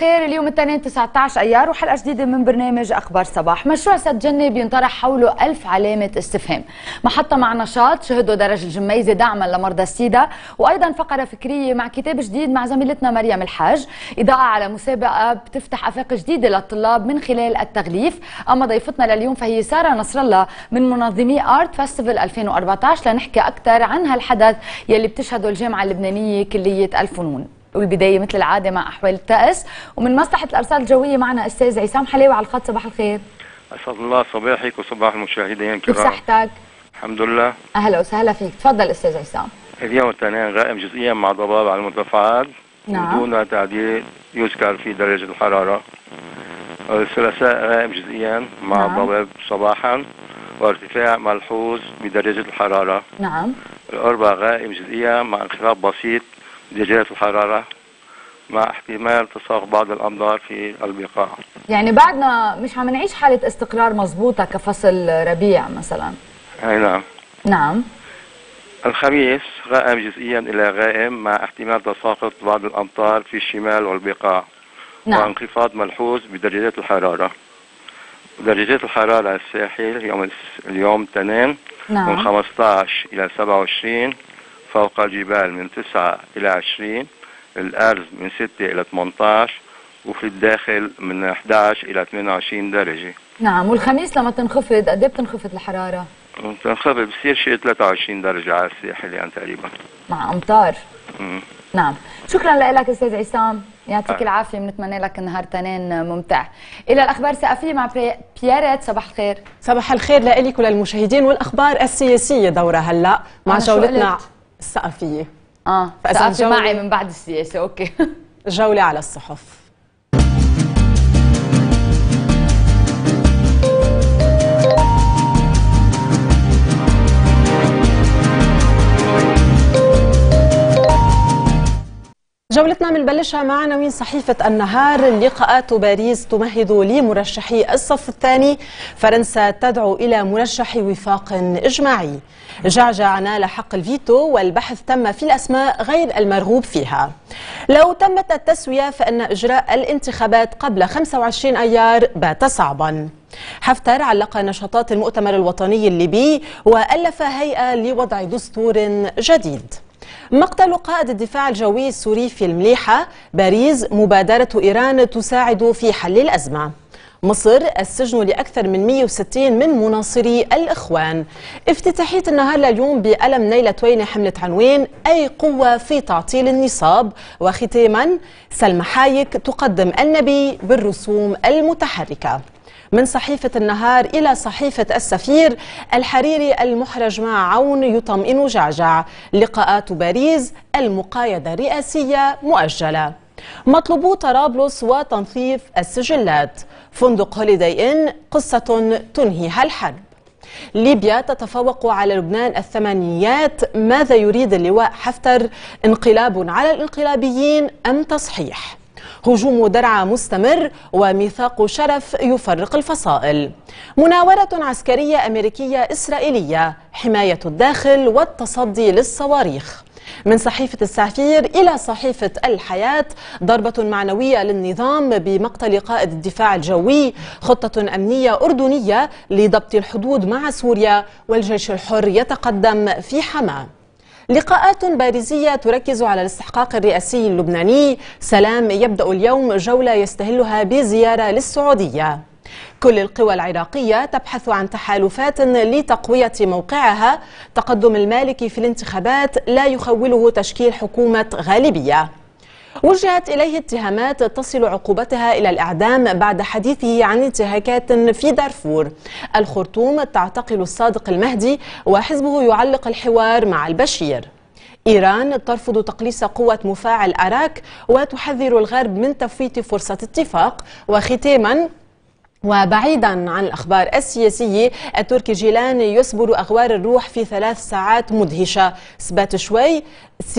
الخير اليوم الاثنين 19 أيار وحلقة جديدة من برنامج أخبار صباح. مشروع سد جنة بينطرح حوله ألف علامة استفهام. محطة مع نشاط شهدوا درج الجميزة دعما لمرضى السيدا وأيضا فقرة فكرية مع كتاب جديد مع زميلتنا مريم الحاج. إضاءة على مسابقة بتفتح أفاق جديدة للطلاب من خلال التغليف. أما ضيفتنا لليوم فهي سارة نصر الله من منظمي آرت فيستيفال 2014 لنحكي أكثر عن هالحدث يلي بتشهده الجامعة اللبنانية كلية الفنون. والبداية مثل العادة مع أحوال الطقس ومن مصلحة الارصاد الجوية معنا أستاذ عصام حلاوي على الخط. صباح الخير. أسعد الله صباحك وصباح المشاهدين الكرام. كيف صحتك؟ الحمد لله. أهلا وسهلا فيك. تفضل أستاذ عصام. اليوم الاثنين غائم جزئيا مع ضباب على المرتفعات. نعم. ودون تعديل يذكر في درجة الحرارة. الثلاثاء غائم جزئيا مع نعم. ضباب صباحا. وارتفاع ملحوظ بدرجة الحرارة. نعم. الأربعاء غائم جزئيا مع انخفاض بسيط بدرجات الحرارة مع احتمال تساقط بعض الأمطار في البقاع. يعني بعدنا مش عم نعيش حالة استقرار مزبوطه كفصل ربيع مثلا. أي نعم. نعم. الخميس غائم جزئيا إلى غائم مع احتمال تساقط بعض الأمطار في الشمال والبقاع. نعم. وانخفاض ملحوظ بدرجات الحرارة. درجات الحرارة الساحل يوم اليوم الاثنين من نعم 15 إلى 27 فوق الجبال من 9 إلى 20 الأرز من 6 إلى 18 وفي الداخل من 11 إلى 28 درجة. نعم والخميس لما تنخفض قد إيه بتنخفض الحرارة؟ تنخفض بصير شيء 23 درجة على الساحل يعني تقريبا. مع أمطار؟ مم. نعم. شكرا لك أستاذ عصام. يعطيك أهلا. العافية بنتمنى لك نهار تنين ممتع. إلى الأخبار الثقافيه مع بياريت. صباح الخير. صباح الخير لك وللمشاهدين والأخبار السياسية دورها هلأ. مع جولتنا قلت؟ الثقافيه آه الجولة- معي من بعد السياسة أوكي. جوله على الصحف. جولتنا بنبلشها مع عناوين صحيفة النهار. لقاءات باريس تمهد لمرشحي الصف الثاني. فرنسا تدعو إلى مرشح وفاق إجماعي. جعجع نال حق الفيتو والبحث تم في الأسماء غير المرغوب فيها. لو تمت التسوية فإن إجراء الانتخابات قبل 25 أيار بات صعبا. حفتر علق نشاطات المؤتمر الوطني الليبي وألف هيئة لوضع دستور جديد. مقتل قائد الدفاع الجوي السوري في المليحة باريس مبادرة إيران تساعد في حل الأزمة. مصر السجن لأكثر من 160 من مناصري الإخوان. افتتاحية النهار لليوم بألم نيلة تويني حملة عنوان أي قوة في تعطيل النصاب. وختاما سلمى حايك تقدم النبي بالرسوم المتحركة. من صحيفة النهار إلى صحيفة السفير الحريري المحرج مع عون يطمئن جعجع. لقاءات باريس المقايضة الرئاسية مؤجلة. مطلوبو طرابلس وتنظيف السجلات. فندق هوليداي إن قصة تنهيها الحرب. ليبيا تتفوق على لبنان الثمانيات. ماذا يريد اللواء حفتر؟ انقلاب على الانقلابيين أم تصحيح؟ هجوم درعا مستمر وميثاق شرف يفرق الفصائل. مناورة عسكرية أمريكية إسرائيلية حماية الداخل والتصدي للصواريخ. من صحيفة السفير إلى صحيفة الحياة ضربة معنوية للنظام بمقتل قائد الدفاع الجوي خطة أمنية أردنية لضبط الحدود مع سوريا والجيش الحر يتقدم في حماة. لقاءات بارزية تركز على الاستحقاق الرئاسي اللبناني. سلام يبدأ اليوم جولة يستهلها بزيارة للسعودية. كل القوى العراقية تبحث عن تحالفات لتقوية موقعها. تقدم المالكي في الانتخابات لا يخوله تشكيل حكومة غالبية. وجهت إليه اتهامات تصل عقوبتها إلى الإعدام بعد حديثه عن انتهاكات في دارفور. الخرطوم تعتقل الصادق المهدي وحزبه يعلق الحوار مع البشير. إيران ترفض تقليص قوة مفاعل أراك وتحذر الغرب من تفويت فرصة اتفاق. وختاما وبعيدا عن الأخبار السياسية التركي جيلان يسبر أغوار الروح في ثلاث ساعات مدهشة سبات شوي.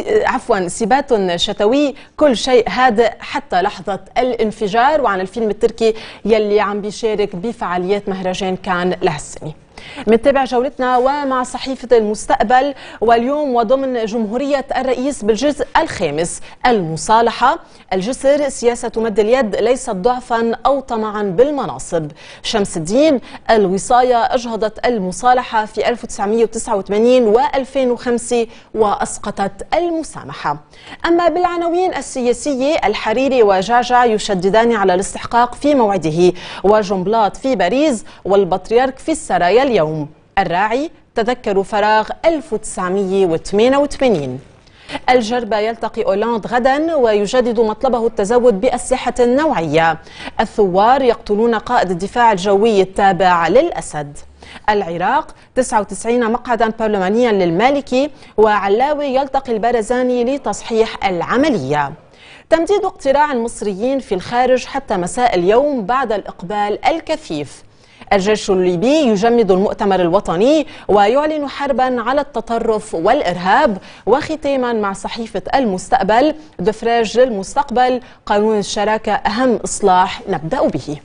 عفوا سبات شتوي كل شيء هادئ حتى لحظة الانفجار وعن الفيلم التركي يلي عم بيشارك بفعاليات مهرجان كان لهالسنة منتابع جولتنا ومع صحيفة المستقبل واليوم وضمن جمهورية الرئيس بالجزء الخامس المصالحة. الجسر سياسة مد اليد ليست ضعفا أو طمعا بالمناصب. شمس الدين الوصاية أجهضت المصالحة في 1989 و2005 وأسقطت المسامحة. أما بالعناوين السياسية الحريري وجعجع يشددان على الاستحقاق في موعده وجنبلاط في باريس والبطريرك في السرايا اليوم. الراعي تذكروا فراغ 1988 الجربة يلتقي أولاند غدا ويجدد مطلبه التزود بأسلحة نوعية. الثوار يقتلون قائد الدفاع الجوي التابع للأسد. العراق 99 مقعدا برلمانيا للمالكي وعلاوي يلتقي البارزاني لتصحيح العملية. تمديد اقتراع المصريين في الخارج حتى مساء اليوم بعد الإقبال الكثيف. الجيش الليبي يجمد المؤتمر الوطني ويعلن حربا على التطرف والإرهاب وختاما مع صحيفة المستقبل دفراج للمستقبل قانون الشراكة أهم إصلاح نبدأ به.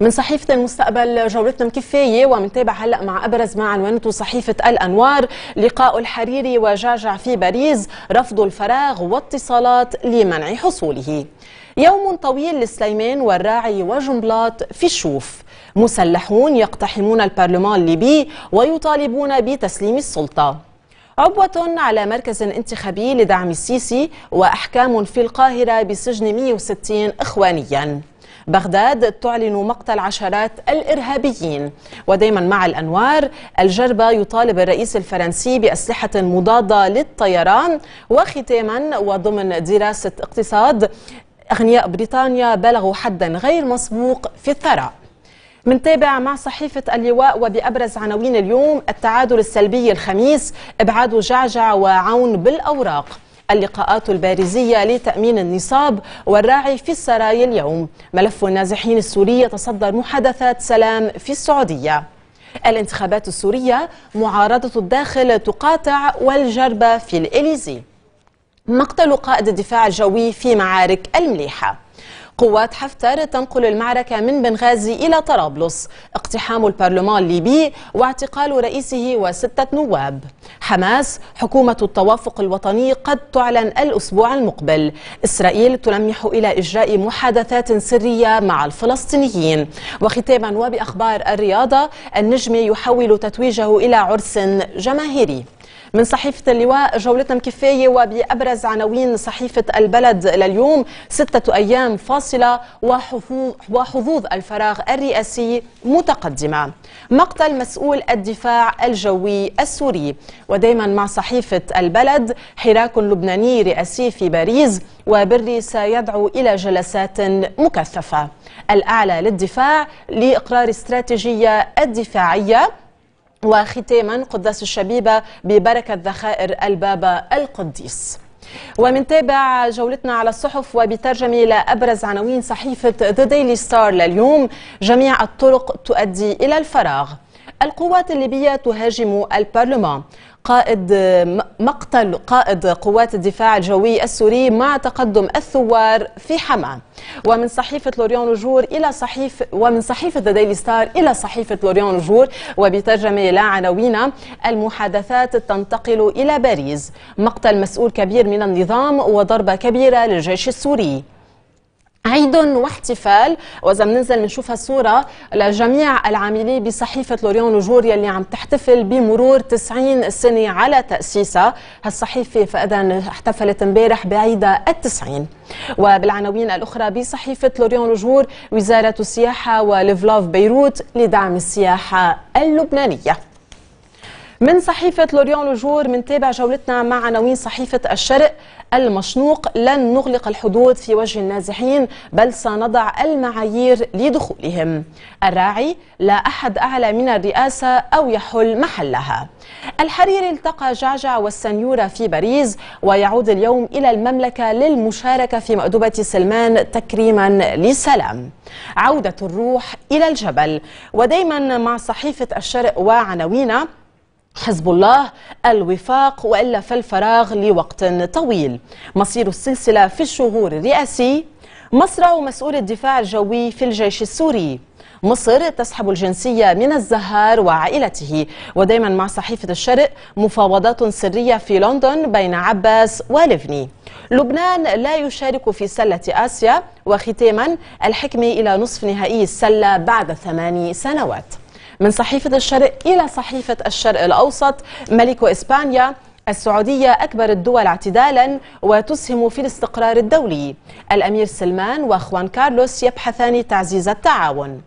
من صحيفة المستقبل جولتنا مكفاية ومنتابع هلأ مع أبرز ما عنوانته صحيفة الأنوار لقاء الحريري وجعجع في باريس رفض الفراغ واتصالات لمنع حصوله. يوم طويل لسليمان والراعي وجنبلاط في الشوف. مسلحون يقتحمون البرلمان الليبي ويطالبون بتسليم السلطة. عبوة على مركز انتخابي لدعم السيسي وأحكام في القاهرة بسجن 160 إخوانياً. بغداد تعلن مقتل عشرات الإرهابيين. ودائما مع الأنوار الجربة يطالب الرئيس الفرنسي بأسلحة مضادة للطيران وختاما وضمن دراسة اقتصاد. أغنياء بريطانيا بلغوا حدا غير مسبوق في الثراء. منتابع مع صحيفة اللواء وبأبرز عناوين اليوم التعادل السلبي الخميس إبعاد جعجع وعون بالأوراق. اللقاءات البارزية لتأمين النصاب والراعي في السرايا اليوم. ملف النازحين السوري يتصدر محادثات سلام في السعودية. الانتخابات السورية معارضة الداخل تقاطع والجربة في الإليزي. مقتل قائد الدفاع الجوي في معارك المليحة. قوات حفتر تنقل المعركة من بنغازي إلى طرابلس. اقتحام البرلمان الليبي واعتقال رئيسه وستة نواب. حماس حكومة التوافق الوطني قد تعلن الأسبوع المقبل. إسرائيل تلمح إلى إجراء محادثات سرية مع الفلسطينيين. وختاما وبأخبار الرياضة النجم يحول تتويجه إلى عرس جماهيري. من صحيفة اللواء جولتنا مكفاية وبأبرز عناوين صحيفة البلد لليوم ستة أيام فاصلة وحظوظ الفراغ الرئاسي متقدمة. مقتل مسؤول الدفاع الجوي السوري. ودائما مع صحيفة البلد حراك لبناني رئاسي في باريس وبري سيدعو إلى جلسات مكثفة. الأعلى للدفاع لإقرار استراتيجية الدفاعية وختاما قداس الشبيبة ببركة ذخائر البابا القديس. ومنتابع جولتنا على الصحف وبترجمة إلى أبرز عناوين صحيفة ذا ديلي ستار لليوم جميع الطرق تؤدي إلى الفراغ. القوات الليبية تهاجم البرلمان. قائد مقتل قائد قوات الدفاع الجوي السوري مع تقدم الثوار في حماة ومن صحيفة L'Orient-Le Jour إلى صحيفة ومن صحيفة The Daily Star إلى صحيفة L'Orient-Le Jour وبترجمة إلى عناوين المحادثات تنتقل إلى باريس. مقتل مسؤول كبير من النظام وضربة كبيرة للجيش السوري. عيد واحتفال. وإذا بننزل بنشوف هالصوره لجميع العاملين بصحيفة L'Orient-Le Jour يلي عم تحتفل بمرور 90 سنة على تأسيسها. هالصحيفة فإذا احتفلت امبارح بعيدها التسعين. وبالعناوين الأخرى بصحيفة لوريون نجور وزارة السياحة ولفلاف بيروت لدعم السياحة اللبنانية. من صحيفة لوريون لوجور منتابع جولتنا مع عناوين صحيفة الشرق المشنوق لن نغلق الحدود في وجه النازحين بل سنضع المعايير لدخولهم. الراعي لا أحد أعلى من الرئاسة أو يحل محلها. الحريري التقى جعجع والسنيورة في باريس ويعود اليوم إلى المملكة للمشاركة في مأدبة سلمان تكريما للسلام. عودة الروح إلى الجبل. ودايما مع صحيفة الشرق وعناوينه حزب الله الوفاق وإلا فالفراغ لوقت طويل. مصير السلسلة في الشهور الرئاسي مصر ومسؤول الدفاع الجوي في الجيش السوري. مصر تسحب الجنسية من الزهار وعائلته. ودائما مع صحيفة الشرق مفاوضات سرية في لندن بين عباس وليفني لبنان لا يشارك في سلة آسيا وختاما الحكمة إلى نصف نهائي السلة بعد ثماني سنوات. من صحيفة الشرق إلى صحيفة الشرق الأوسط. ملك إسبانيا السعودية أكبر الدول اعتدالا وتسهم في الاستقرار الدولي. الأمير سلمان وأخوان كارلوس يبحثان تعزيز التعاون.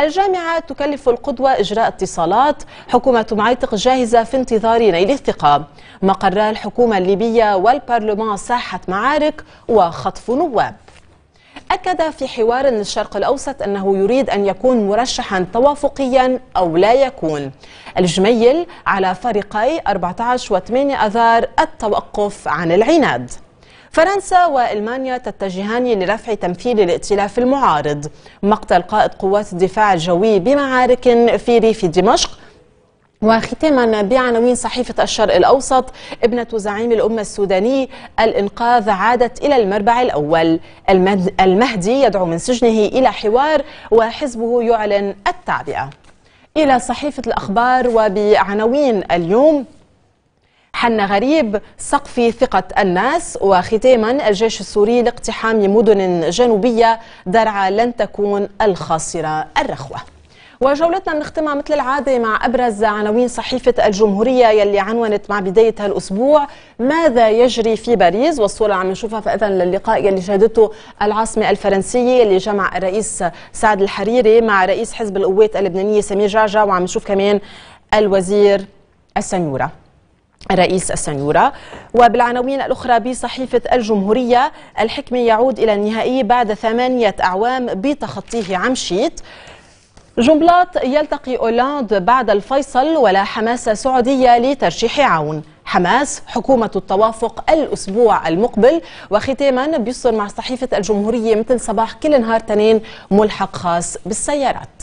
الجامعة تكلف القدوة إجراء اتصالات. حكومة معيتق جاهزة في انتظار نيل الثقة مقر الحكومة الليبية والبرلمان ساحة معارك وخطف نواب. أكد في حوار للشرق الأوسط أنه يريد أن يكون مرشحا توافقيا أو لا يكون. الجميل على فريقي 14 و8 أذار التوقف عن العناد. فرنسا وألمانيا تتجهان لرفع تمثيل الائتلاف المعارض. مقتل قائد قوات الدفاع الجوي بمعارك في ريف دمشق وختاما بعناوين صحيفة الشرق الأوسط ابنة زعيم الأمة السوداني الإنقاذ عادت إلى المربع الأول. المهدي يدعو من سجنه إلى حوار وحزبه يعلن التعبئة. إلى صحيفة الأخبار وبعناوين اليوم. حن غريب سقف ثقة الناس وختاما الجيش السوري لاقتحام مدن جنوبية درعا لن تكون الخاسرة الرخوة. وجولتنا بنختمها مثل العادة مع أبرز عناوين صحيفة الجمهورية يلي عنونت مع بداية هالأسبوع. ماذا يجري في باريس؟ والصورة عم نشوفها فإذا للقاء يلي شهدته العاصمة الفرنسية يلي جمع الرئيس سعد الحريري مع رئيس حزب القوات اللبنانية سمير جعجع وعم نشوف كمان الوزير السنيورة رئيس السنيورة. وبالعناوين الأخرى بصحيفة الجمهورية الحكمة يعود إلى النهائي بعد ثمانية أعوام بتخطيه عمشيت. جملات يلتقي أولاند بعد الفيصل ولا حماسة سعودية لترشيح عون. حماس حكومة التوافق الأسبوع المقبل وختاما بيصدر مع صحيفة الجمهورية مثل صباح كل نهار تنين ملحق خاص بالسيارات.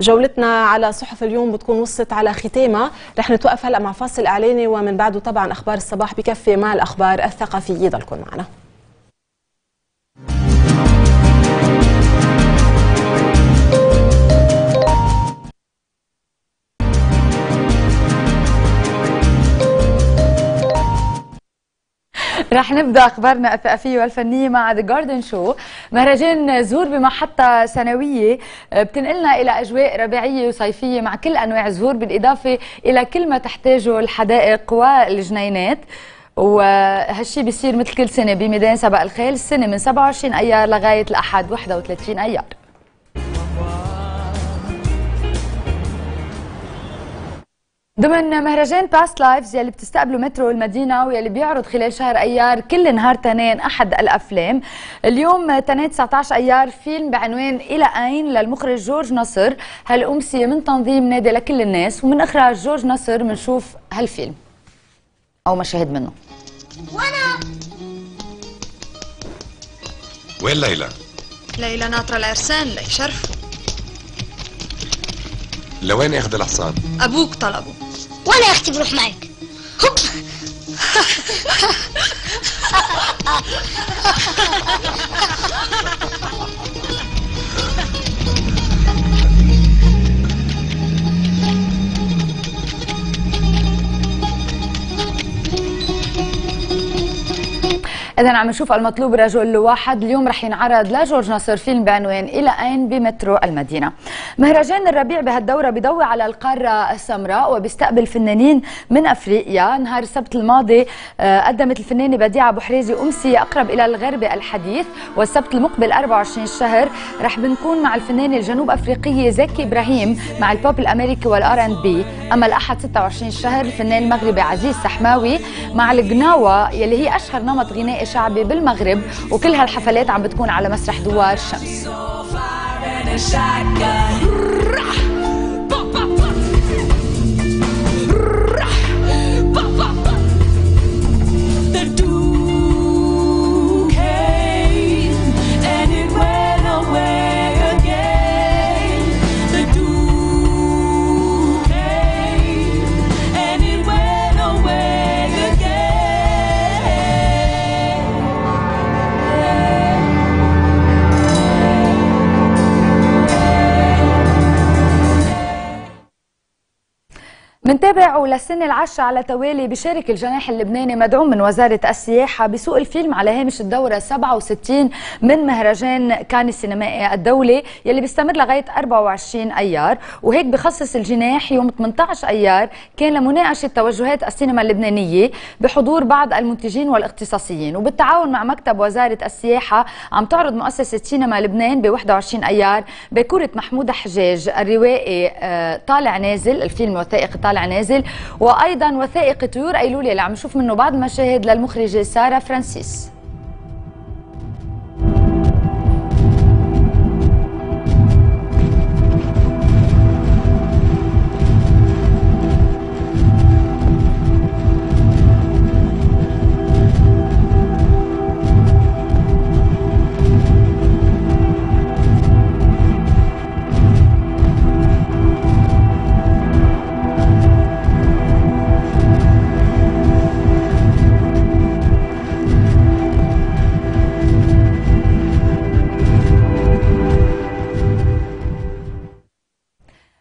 جولتنا على صحف اليوم بتكون وصلت على ختامها رح نتوقف هلأ مع فاصل إعلاني ومن بعده طبعا أخبار الصباح بكفي مع الأخبار الثقافية. ضلكم معنا. رح نبدأ أخبارنا الثقافية والفنية مع ذا جاردن شو مهرجان زهور بمحطة سنوية. آه، بتنقلنا إلى أجواء ربيعية وصيفية مع كل أنواع الزهور بالإضافة إلى كل ما تحتاجه الحدائق والجنينات. وهالشي بيصير مثل كل سنة بميدان سبق الخيل السنة من 27 أيار لغاية الأحد 31 أيار. ضمن مهرجان Past Lives يلي بتستقبله مترو المدينة ويلي بيعرض خلال شهر أيار كل نهار تنين أحد الأفلام. اليوم تنين 19 أيار فيلم بعنوان إلى أين للمخرج جورج نصر هالأمسية من تنظيم نادي لكل الناس ومن إخراج جورج نصر بنشوف هالفيلم. أو مشاهد منه. وأنا! وين ليلى؟ ليلى ناطرة العرسان ليشرفوا لوين أخذ الحصان؟ أبوك طلبه. وأنا يا أختي بروح معك إذا عم نشوف المطلوب رجل واحد. اليوم رح ينعرض لجورج ناصر فيلم بعنوان إلى أين بمترو المدينة. مهرجان الربيع بهالدورة بيضوي على القارة السمراء وبيستقبل فنانين من أفريقيا. نهار السبت الماضي آه، قدمت الفنانة بديعة أبو حريزي أمسية أقرب إلى الغرب الحديث والسبت المقبل 24 شهر رح بنكون مع الفنانة الجنوب أفريقية زكي إبراهيم مع البوب الأمريكي وال R&B. أما الأحد 26 شهر الفنان المغربي عزيز سحماوي مع القناوة يلي هي أشهر نمط غنائي شعبي بالمغرب وكل هالحفلات عم بتكون على مسرح دوار الشمس shotgun. منتابع وللسنة العاشرة على توالي بشارك الجناح اللبناني مدعوم من وزارة السياحة بسوق الفيلم على هامش الدورة 67 من مهرجان كان السينمائي الدولي يلي بيستمر لغاية 24 أيار. وهيك بخصص الجناح يوم 18 أيار كان لمناقشة توجهات السينما اللبنانية بحضور بعض المنتجين والاختصاصيين. وبالتعاون مع مكتب وزارة السياحة عم تعرض مؤسسة سينما لبنان ب 21 أيار بكرة محمود حجاج الروائي آه، طالع نازل الفيلم وثائقي طالع نازل وأيضا وثائقي طيور ايلول اللي عم نشوف منه بعض المشاهد للمخرجه سارة فرانسيس.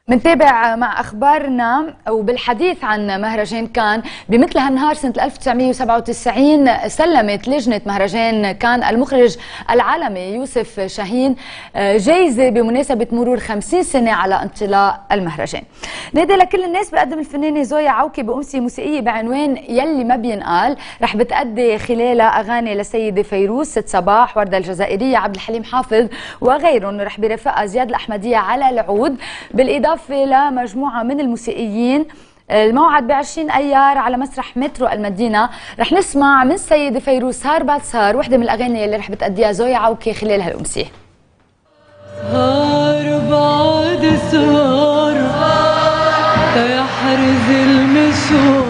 منتابع مع أخبارنا وبالحديث عن مهرجان كان. بمثل هالنهار سنة 1997 سلمت لجنة مهرجان كان المخرج العالمي يوسف شاهين آه، جايزة بمناسبة مرور 50 سنة على انطلاق المهرجان. نادي لكل الناس بقدم الفنانة زويا عوكي بأمسية موسيقية بعنوان يلي ما بينقال. رح بتأدي خلالها أغاني لسيدة فيروز ست صباح وردة الجزائرية عبد الحليم حافظ وغيرهم. رح برفقها زياد الأحمدية على العود. بالإضافة لمجموعة من الموسيقيين الموعد ب 20 أيار على مسرح مترو المدينة. رح نسمع من السيده فيروز سهر بعد سهر وحدة من الأغاني اللي رح بتأديها زويا عوكي خلال هالأمسية. سهر بعد سهر تيحرز المشوار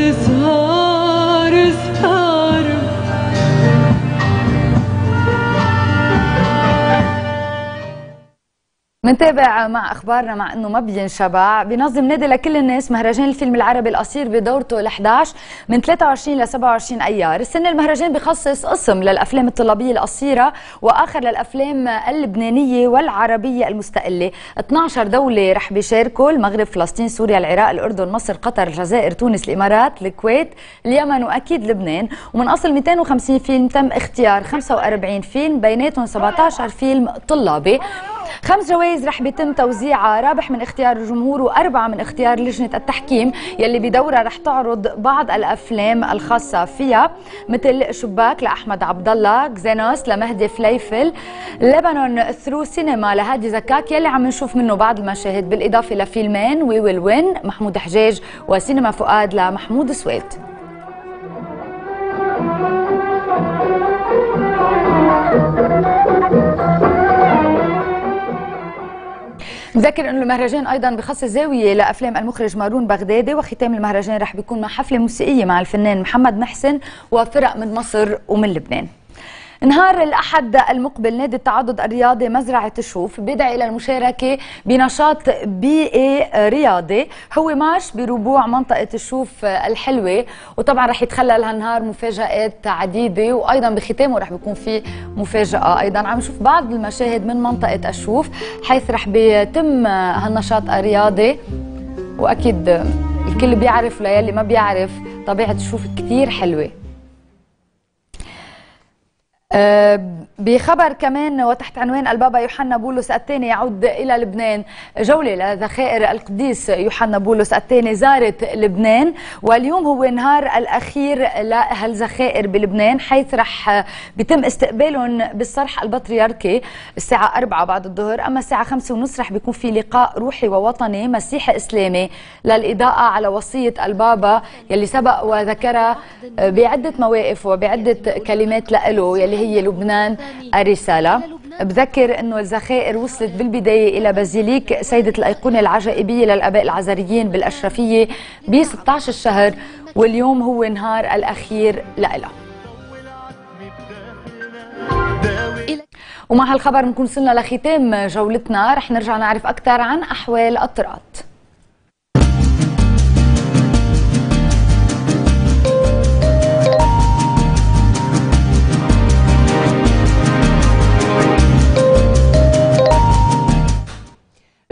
this heart is منتابع مع أخبارنا مع إنه ما بينشبع. بينظم نادي لكل الناس مهرجان الفيلم العربي القصير بدورته ال11 من 23 ل 27 أيار، السنة المهرجان بخصص قسم للأفلام الطلابية القصيره وآخر للأفلام اللبنانية والعربية المستقلة، 12 دولة رح بيشاركوا المغرب، فلسطين، سوريا، العراق، الأردن، مصر، قطر، الجزائر، تونس، الإمارات، الكويت، اليمن وأكيد لبنان، ومن أصل 250 فيلم تم اختيار 45 فيلم بيناتهم 17 فيلم طلابي. خمس جوائز رح بيتم توزيعها. رابح من اختيار الجمهور وأربعة من اختيار لجنة التحكيم يلي بدورها رح تعرض بعض الأفلام الخاصة فيها مثل شباك لأحمد عبد الله كزينوس لمهدي فليفل لبنان through cinema لهادي زكاك يلي عم نشوف منه بعض المشاهد بالإضافة لفيلمين We Will Win محمود حجاج وسينما فؤاد لمحمود سويد نذكر انه المهرجان أيضا بخصص زاويه لأفلام المخرج مارون بغدادي وختام المهرجان رح بيكون مع حفلة موسيقية مع الفنان محمد محسن وفرق من مصر ومن لبنان. نهار الأحد المقبل نادي التعاضد الرياضي مزرعة الشوف بيدعي إلى المشاركة بنشاط بيئي رياضي. هو مارش بربوع منطقة الشوف الحلوة وطبعا رح يتخلل هالنهار مفاجآت عديدة وأيضا بختامه رح بيكون في مفاجأة أيضا. عم نشوف بعض المشاهد من منطقة الشوف حيث رح بيتم هالنشاط الرياضي. وأكيد الكل بيعرف ليلي ما بيعرف طبيعة الشوف كثير حلوة. بخبر كمان وتحت عنوان البابا يوحنا بولس الثاني يعود إلى لبنان. جولة لذخائر القديس يوحنا بولس الثاني زارت لبنان واليوم هو النهار الأخير لهالذخائر بلبنان حيث رح بيتم استقبالهم بالصرح البطريركي الساعة 4 بعد الظهر. أما الساعة 5 ونص رح بيكون في لقاء روحي ووطني مسيحي إسلامي للإضاءة على وصية البابا يلي سبق وذكرها بعدة مواقف وبعدة كلمات له يلي هي لبنان الرسالة. بذكر إنه الذخائر وصلت بالبداية إلى بازيليك سيدة الأيقونة العجائبية للأباء العذريين بالأشرفية ب 16 الشهر واليوم هو نهار الأخير لها ومع هالخبر بنكون وصلنا لختام جولتنا. رح نرجع نعرف أكثر عن أحوال الطرقات.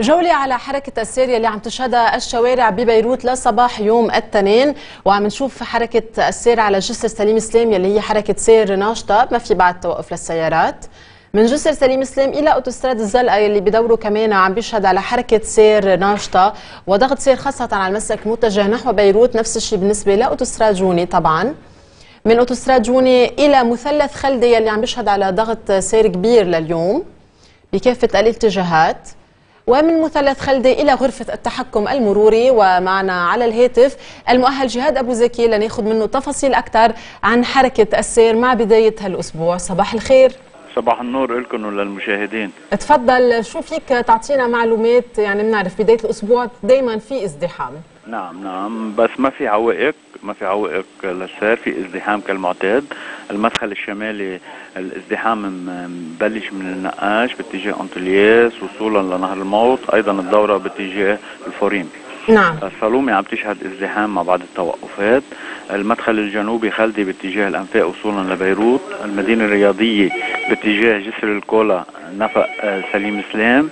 جولة على حركة السير اللي عم تشهدها الشوارع ببيروت لصباح يوم الاثنين وعم نشوف حركة السير على جسر سليم سلام يلي هي حركة سير ناشطة. ما في بعد توقف للسيارات. من جسر سليم سلام إلى أوتوستراد الزلقة يلي بدوره كمان عم بيشهد على حركة سير ناشطة. وضغط سير خاصة على المسلك المتجه نحو بيروت. نفس الشيء بالنسبة لأوتوستراد جونيه طبعا. من أوتوستراد جونيه إلى مثلث خلده يلي عم بيشهد على ضغط سير كبير لليوم بكافة الاتجاهات ومن مثلث خلدي إلى غرفة التحكم المروري ومعنا على الهاتف المؤهل جهاد أبو زكي لناخذ منه تفاصيل أكثر عن حركة السير مع بداية هالأسبوع. صباح الخير. صباح النور لكم وللمشاهدين. تفضل شو فيك تعطينا معلومات؟ يعني بنعرف بداية الأسبوع دايما في ازدحام. نعم نعم. بس ما في عوائق ما في عوائق للسير في ازدحام كالمعتاد. المدخل الشمالي الازدحام مبلش من النقاش باتجاه انطلياس وصولا لنهر الموت. أيضا الدورة باتجاه الفوروم نعم. الصالومي عم تشهد ازدحام مع بعض التوقفات. المدخل الجنوبي خلده باتجاه الأنفاق وصولا لبيروت. المدينة الرياضية باتجاه جسر الكولا نفق آه، سليم سلام.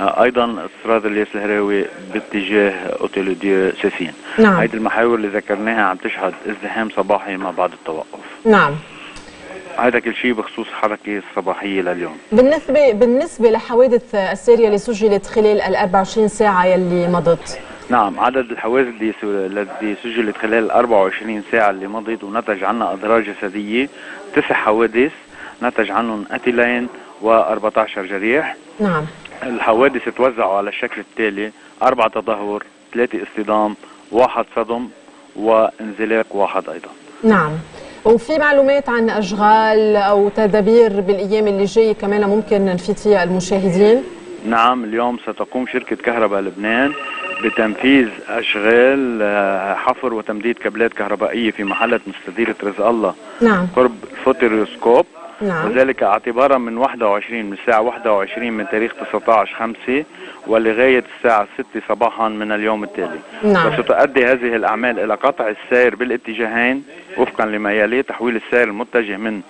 أيضا أوتوستراد الياس الهراوي باتجاه اوتيل ديو ساسين. نعم. هيدي المحاور اللي ذكرناها عم تشهد ازدحام صباحي مع بعض التوقف. نعم. هذا كل شيء بخصوص حركة الصباحية لليوم. بالنسبة بالنسبة لحوادث السير اللي سجلت خلال ال 24 ساعة يلي مضت. نعم عدد الحوادث اللي التي سجلت خلال ال 24 ساعة اللي مضت ونتج عنها أضرار جسدية. تسع حوادث نتج عنهم قتلين و14 جريح. نعم. الحوادث توزعوا على الشكل التالي أربعة تدهور ثلاثة اصطدام واحد صدم وانزلاق واحد أيضا. نعم. وفي معلومات عن أشغال أو تدابير بالأيام اللي جاية كمان ممكن نفيد فيها المشاهدين؟ نعم اليوم ستقوم شركة كهرباء لبنان بتنفيذ أشغال آه، حفر وتمديد كابلات كهربائية في محلة مستديرة رزق الله. نعم. قرب فوتوروسكوب نعم. وذلك اعتبارا من 21 من الساعة 21 من تاريخ 19 5 ولغاية الساعة 6 صباحا من اليوم التالي. نعم. وستؤدي هذه الأعمال إلى قطع السير بالاتجاهين وفقا لما يلي تحويل السير المتجه من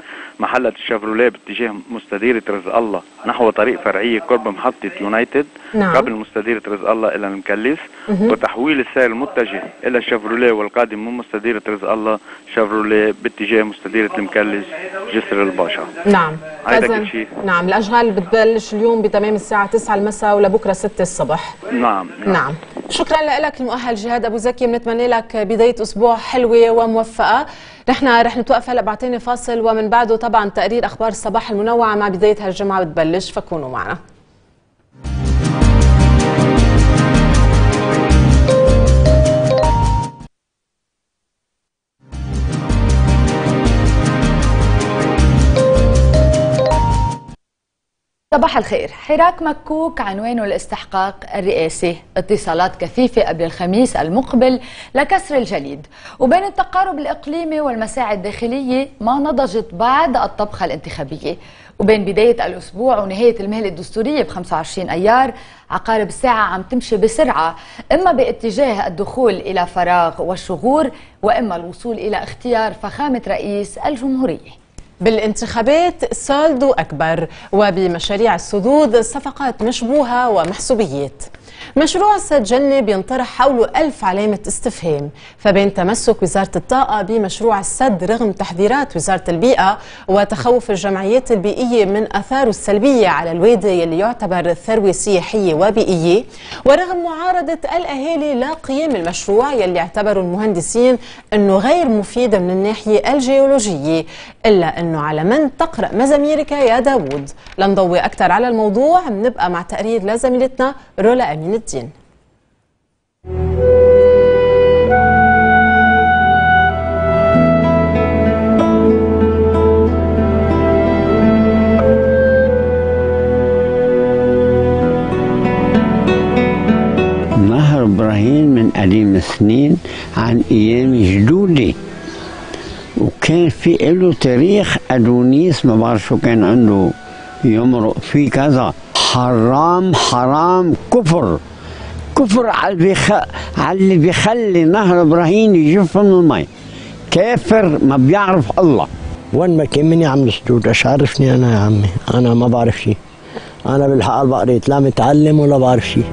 محلة الشفروليه باتجاه مستديرة رزق الله نحو طريق فرعية قرب محطة يونايتد نعم. قبل مستديرة رزق الله إلى المكلس. وتحويل السير المتجه إلى الشفروليه والقادم من مستديرة رزق الله شفروليه باتجاه مستديرة المكلس جسر الباشا. نعم. إذن- كل شيء. نعم. الأشغال بتبلش اليوم بتمام الساعة 9 المساء ولبكرة 6 الصبح. نعم. نعم. شكرا لك المؤهل جهاد أبو زكي. بنتمنى لك بداية أسبوع حلوة وموفقة. نحن رح نتوقف هلأ بعطيني فاصل ومن بعده طبعا تقرير أخبار الصباح المنوعة مع بدايه هالجمعه بتبلش فكونوا معنا. صباح الخير. حراك مكوك عنوانه الاستحقاق الرئاسي اتصالات كثيفة قبل الخميس المقبل لكسر الجليد. وبين التقارب الإقليمي والمساعي الداخلية ما نضجت بعد الطبخة الانتخابية. وبين بداية الأسبوع ونهاية المهلة الدستورية ب 25 أيار عقارب الساعة عم تمشي بسرعة إما باتجاه الدخول إلى فراغ والشغور وإما الوصول إلى اختيار فخامة رئيس الجمهورية. بالانتخابات سالدو أكبر وبمشاريع السدود صفقات مشبوهة ومحسوبيات. مشروع سد جنة بينطرح حوله ألف علامة استفهام. فبين تمسك وزارة الطاقة بمشروع السد رغم تحذيرات وزارة البيئة وتخوف الجمعيات البيئية من أثاره السلبية على الوادي اللي يعتبر ثروة سياحية وبيئية. ورغم معارضة الأهالي لقيام المشروع يلي اعتبروا المهندسين أنه غير مفيد من الناحية الجيولوجية إلا أنه على من تقرأ مزاميرك يا داوود. لنضوي أكثر على الموضوع بنبقى مع تقرير لزميلتنا رولا أمين الدين نهر إبراهيم من قديم السنين عن أيام جدودي وكان في له تاريخ أدونيس ما بعرف شو كان عنده يمرق فيه كذا حرام حرام كفر كفر على اللي بيخ... على اللي بيخلي نهر إبراهيم يجف من المي كافر ما بيعرف الله. وين ما كان مني عم السدود إيش عرفني أنا يا عمي؟ أنا ما بعرف شيء. أنا بالحق بقريت لا متعلم ولا بعرف شيء.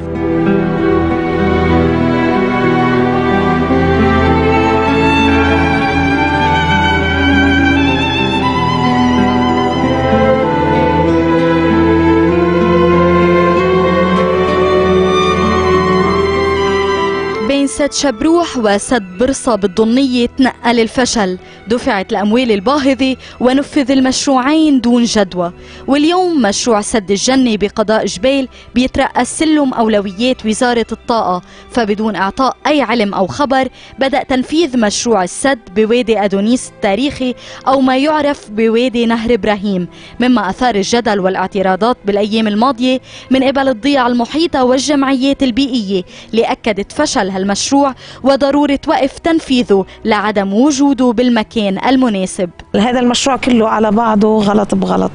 بين سد شبروح وسد برصة بالضنية تنقل الفشل. دفعت الأموال الباهظة ونفذ المشروعين دون جدوى. واليوم مشروع سد الجنة بقضاء جبيل بيترأس سلم أولويات وزارة الطاقة. فبدون إعطاء أي علم أو خبر بدأ تنفيذ مشروع السد بوادي أدونيس التاريخي أو ما يعرف بوادي نهر إبراهيم. مما أثار الجدل والاعتراضات بالأيام الماضية من قبل الضياع المحيطة والجمعيات البيئية. لأكدت فشل هالمشروع وضرورة وقف تنفيذه لعدم وجوده بالمكان المناسب هذا المشروع كله على بعضه غلط بغلط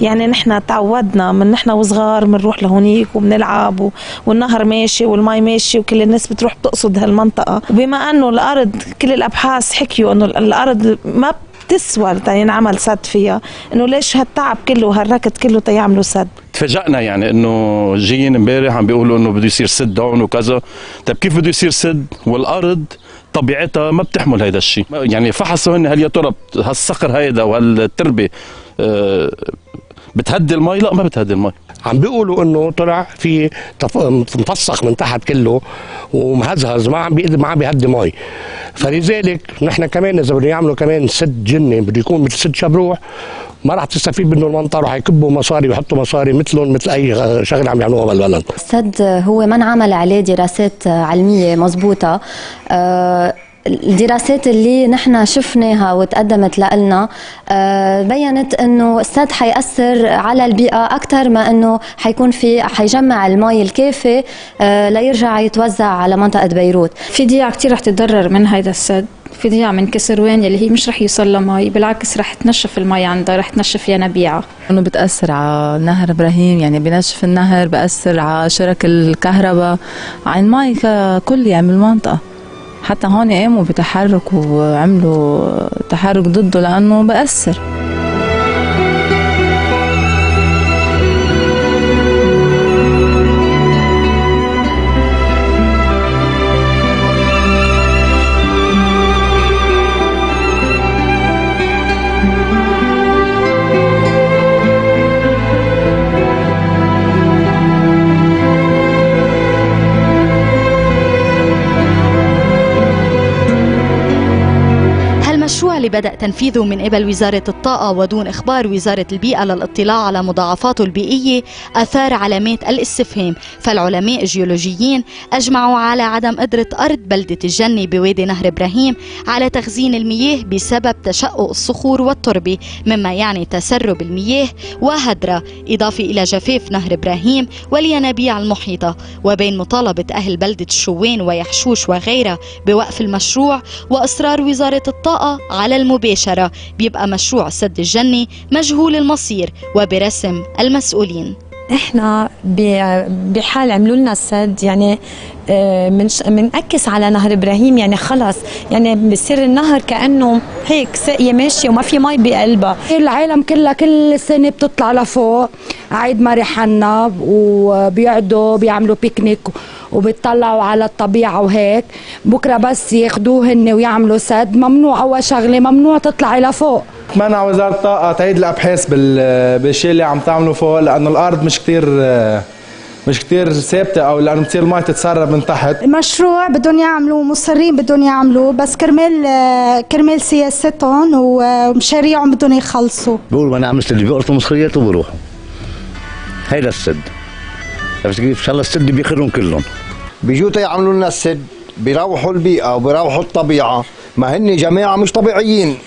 يعني نحن تعودنا من نحن وصغار بنروح لهونيك وبنلعب. والنهر ماشي والمي ماشي وكل الناس بتروح بتقصد هالمنطقة وبما أنه الأرض كل الأبحاث حكيوا أنه الأرض ما بتسوى ينعمل سد فيها. إنه ليش هالتعب كله وهالركض كله تيعملوا سد تفاجئنا يعني إنه جايين امبارح عم بيقولوا إنه بده يصير سد هون وكذا. طيب كيف بده يصير سد والأرض طبيعتها ما بتحمل هذا الشيء. يعني فحصوا هن هل يا ترى هالصقر هيدا وهالتربة آه، بتهدي المي؟ لا ما بتهدي المي. عم بيقولوا إنه طلع في تف- مفسخ من تحت كله ومهزهز ما عم بيقدر ما عم بيهدي مي. فلذلك نحن كمان إذا بدهم يعملوا كمان سد جني بده يكون مثل سد شبروح ما راح تستفيد منه المنطقة راح يكبوا مصاري ويحطوا مصاري مثلهم مثل أي شغلة عم يعملوها بالبلد. السد هو ما انعمل عليه دراسات علمية مضبوطة. آه، الدراسات اللي نحن شفناها وتقدمت لنا آه، بينت إنه السد حيأثر على البيئة أكثر ما إنه حيكون في حيجمع المي الكافي آه، ليرجع يتوزع على منطقة بيروت. في ضياع كتير رح تتضرر من هيدا السد. في ضياع من كسروان يلي هي مش رح يوصل لها مي بالعكس رح تنشف المي عندها رح تنشف ينابيعها إنه بتأثر على نهر إبراهيم يعني بنشف النهر بأثر على شرك الكهرباء على المي ككل يعني بالمنطقة. حتى هون قاموا بتحرك وعملوا تحرك ضده لأنه بأثر. بدأ تنفيذه من قبل وزارة الطاقة ودون إخبار وزارة البيئة للاطلاع على مضاعفاته البيئية أثار علامات الاستفهام. فالعلماء الجيولوجيين أجمعوا على عدم قدرة أرض بلدة الجنة بوادي نهر إبراهيم على تخزين المياه بسبب تشقق الصخور والتربة مما يعني تسرب المياه وهدرة إضافة إلى جفاف نهر إبراهيم والينابيع المحيطة. وبين مطالبة أهل بلدة الشوان ويحشوش وغيرها بوقف المشروع وإصرار وزارة الطاقة على المباشرة. بيبقى مشروع سد الجنة مجهول المصير وبرسم المسؤولين. إحنا ب- بحال عملوا لنا السد يعني آه، منش- منأكس على نهر إبراهيم يعني خلص يعني بصير النهر كأنه هيك ساقية ماشية وما في مي بقلبها. العالم كلها كل سنة بتطلع لفوق عيد ماري حنا وبيقعدوا بيعملوا بيكنيك. وبيطلعوا على الطبيعة وهيك. بكرة بس ياخدوه هن ويعملوا سد. ممنوع أول شغلة ممنوع تطلعي لفوق. منع وزارة الطاقة تعيد الأبحاث بال- بالشيء اللي عم تعمله فوق لأنه الأرض مش كتير مش كتير ثابتة أو لأنه بتصير المي تتسرب من تحت. المشروع بدهم يعملوه مصرين بدهم يعملوه بس كرمال كرمال سياستهم ومشاريعهم بدهم يخلصوا. بيقولوا أنا عملت اللي بيقرطوا مصريات وبروحوا. هيدا السد. عرفت كيف؟ إن شاء الله السد بيخرهم كلهم. بيجوا يعملوا لنا السد بيروحوا البيئة وبيروحوا الطبيعة. ما هن جماعة مش طبيعيين.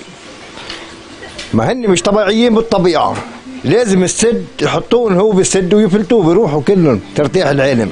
ما هن مش طبيعيين بالطبيعة. لازم السد يحطون هو بالسد ويفلتوه بيروحوا كلهم ترتاح العالم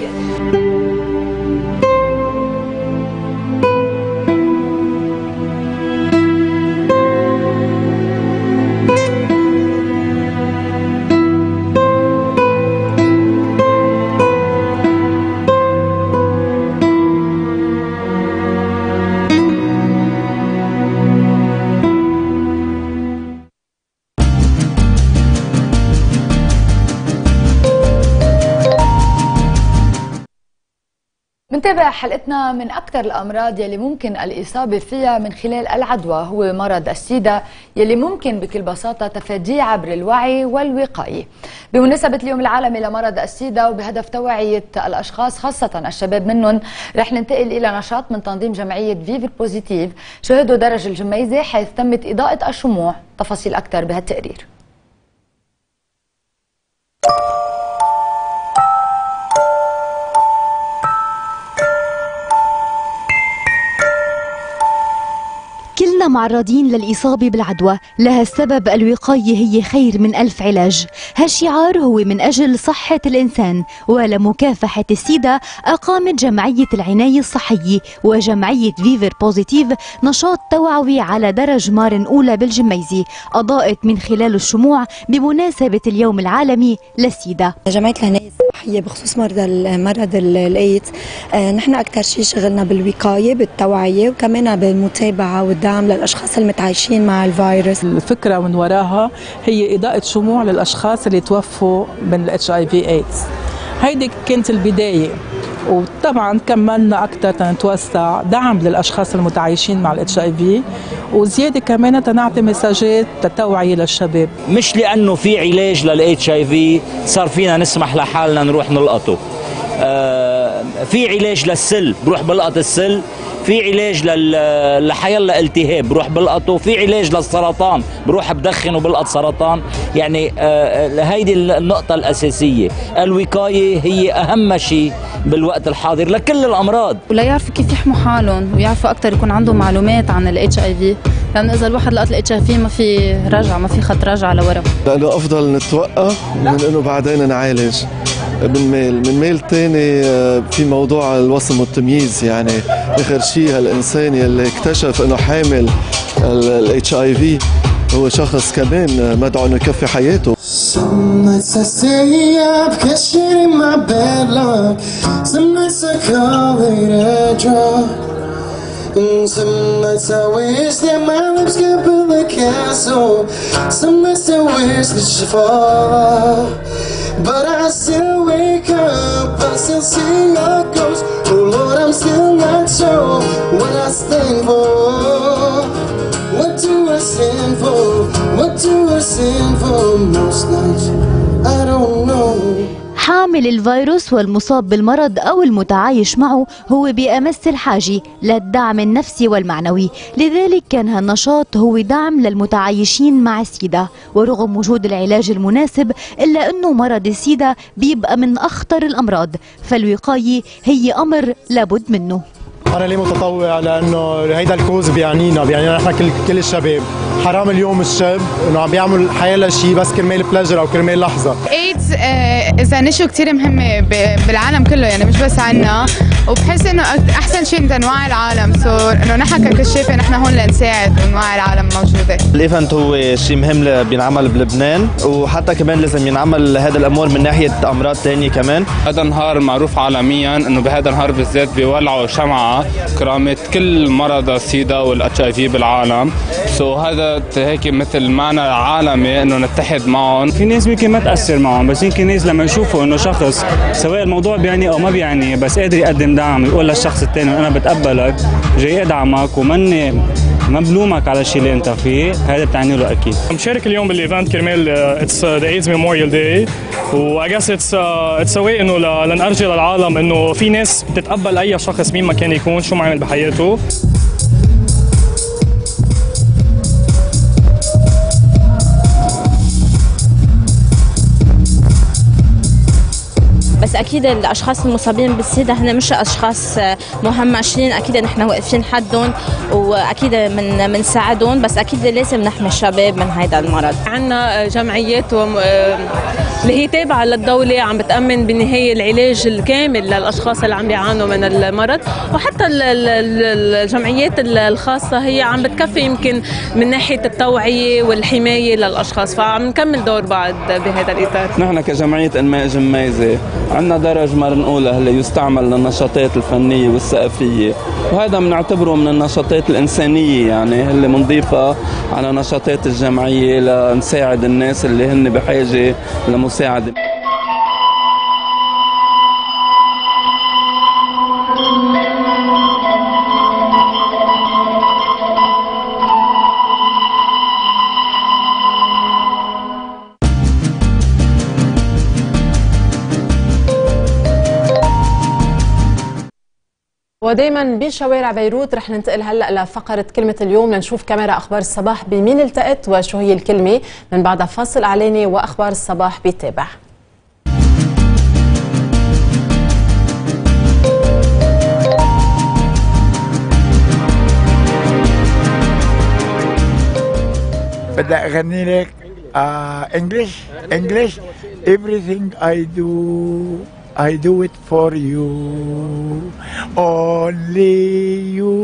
حلقتنا من أكثر الأمراض يلي ممكن الإصابة فيها من خلال العدوى هو مرض السيدا يلي ممكن بكل بساطة تفاديه عبر الوعي والوقاية. بمناسبة اليوم العالمي لمرض السيدا وبهدف توعية الأشخاص خاصة الشباب منهم رح ننتقل إلى نشاط من تنظيم جمعية Vivre Positif شهده درج الجميزة حيث تمت إضاءة الشموع. تفاصيل أكثر بهالتقرير. كلنا معرضين للإصابة بالعدوى لهالسبب الوقاية هي خير من ألف علاج. هالشعار هو من أجل صحة الإنسان ولمكافحة السيدا أقامت جمعية العناية الصحية وجمعية Vivre Positif نشاط توعوي على درج مار نقولا بالجميزة أضاءت من خلال الشموع بمناسبة اليوم العالمي للسيدا جمعية العناية الصحية بخصوص مرضى مرض الإيدز آه، نحن أكثر شيء شغلنا بالوقاية بالتوعية وكمان بالمتابعة والدعم للأشخاص المتعايشين مع الفيروس. الفكرة من وراها هي إضاءة شموع للأشخاص اللي توفوا من ال HIV AIDS هيدي كانت البداية. وطبعا كملنا أكثر تنتوسع دعم للأشخاص المتعايشين مع ال HIV وزيادة كمان تنعطي مساجات توعيه للشباب. مش لأنه في علاج لل HIV صار فينا نسمح لحالنا نروح نلقطه. آه في علاج للسل بروح بلقط السل. في علاج لل... لحيالله التهاب بروح بلقطه في علاج للسرطان بروح بدخن وبلقط سرطان. يعني آه هيدي النقطة الأساسية. الوقاية هي أهم شيء بالوقت الحاضر لكل الأمراض. ولا يعرفوا كيف يحموا حالهم ويعرفوا أكثر يكون عندهم معلومات عن ال HIV لأنه إذا الواحد لقط ال HIV ما في رجعة ما في خط رجعة لورا. لأنه أفضل نتوقع من إنه بعدين نعالج. من ميل من ميل تاني في موضوع الوصم والتمييز يعني اخر شيء هالانسان يلي اكتشف انه حامل الاتش اي في هو شخص كمان مدعو انه يكفي حياته Some nights I stay up, catching my bad luck. Some nights I call it a drug. And some nights I wish that my lips could build a castle. Some nights I wish that you fall off. But I still wake up, I still see your ghost. Oh Lord, I'm still not sure what I stand for. What do I stand for? What do I stand for? Most nights I don't know. حامل الفيروس والمصاب بالمرض أو المتعايش معه هو بأمس الحاجة للدعم النفسي والمعنوي. لذلك كان هالنشاط هو دعم للمتعايشين مع السيدا ورغم وجود العلاج المناسب إلا أنه مرض السيدا بيبقى من أخطر الأمراض. فالوقاية هي أمر لابد منه. أنا ليه متطوع؟ لأنه هيدا الكوز بيعنينا. بيعنينا نحن كل الشباب. حرام اليوم الشاب إنه عم بيعمل حياة شيء بس كرمال بلاجر أو كرمال لحظة. ايدز إذا نشو كثير مهمة بالعالم كله يعني مش بس عنا. وبحس إنه أحسن شيء بدنا نوعي العالم. so إنه نحن ككشافة نحن هون لنساعد ونوعي العالم موجوده ال event هو شيء مهم بينعمل بلبنان. وحتى كمان لازم ينعمل هذا الأمور من ناحية أمراض ثانية كمان. هذا النهار معروف عالميا إنه بهذا النهار بالذات بيولعوا شمعة كرامة كل مرضى السيدا وال HIV بالعالم. so هذا هيك مثل معنى عالمي إنه نتحد معهم. في ناس ممكن ما تأثر معهم بس يمكن ناس لما يشوفوا إنه شخص سواء الموضوع بيعني أو ما بيعني بس قادر يقدم دعم يقول للشخص الثاني أنا بتقبلك جاي أدعمك وماني ما بلومك على الشيء اللي أنت فيه هذا بتعني له أكيد. مشارك اليوم بال event كرمال it's the AIDS Memorial Day و I guess it's it's way إنه لنرجي للعالم إنه في ناس بتتقبل أي شخص مين ما كان يكون شو ما عمل بحياته. بس أكيد الأشخاص المصابين بالسيدا هن مش أشخاص مهمشين أكيد نحن واقفين حدهم وأكيد من بنساعدهم بس أكيد لازم نحمي الشباب من هذا المرض. عندنا جمعيات اللي هي تابعة للدولة عم بتأمن بالنهايه العلاج الكامل للأشخاص اللي عم بيعانوا من المرض. وحتى الجمعيات الخاصة هي عم بتكفي يمكن من ناحية التوعية والحماية للأشخاص. فعم نكمل دور بعض بهذا الإطار. نحن كجمعية إنماء جميزة عندنا درج مرنقولة اللي يستعمل للنشاطات الفنية والثقافية. وهذا بنعتبره من النشاطات الإنسانية يعني اللي بنضيفها على نشاطات الجمعية لنساعد الناس اللي هن بحاجة لمساعدة. ودايما بشوارع بيروت رح ننتقل هلأ لفقرة كلمة اليوم لنشوف كاميرا أخبار الصباح بمين التقت وشو هي الكلمة. من بعدها فاصل إعلاني وأخبار الصباح بيتابع. بدي أغني لك انجلش انجلش everything I do I do it for you only you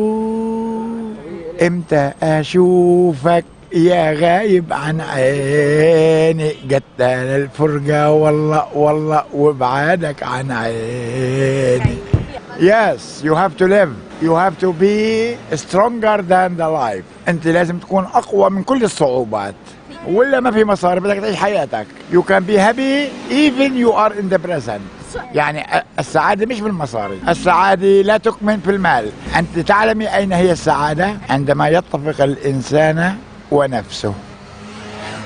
إمتى أشوفك يا غايب عن عيني جت الفرجة والله والله وابعادك عن عيني Yes, you have to live. You have to be stronger than the life. أنت لازم تكون أقوى من كل الصعوبات. ولا ما في مصاري بدك تعيش حياتك. You can be happy even you are in the present. يعني السعادة مش بالمصاري. السعادة لا تكمن في المال أنت تعلمي أين هي السعادة؟ عندما يتفق الإنسان ونفسه.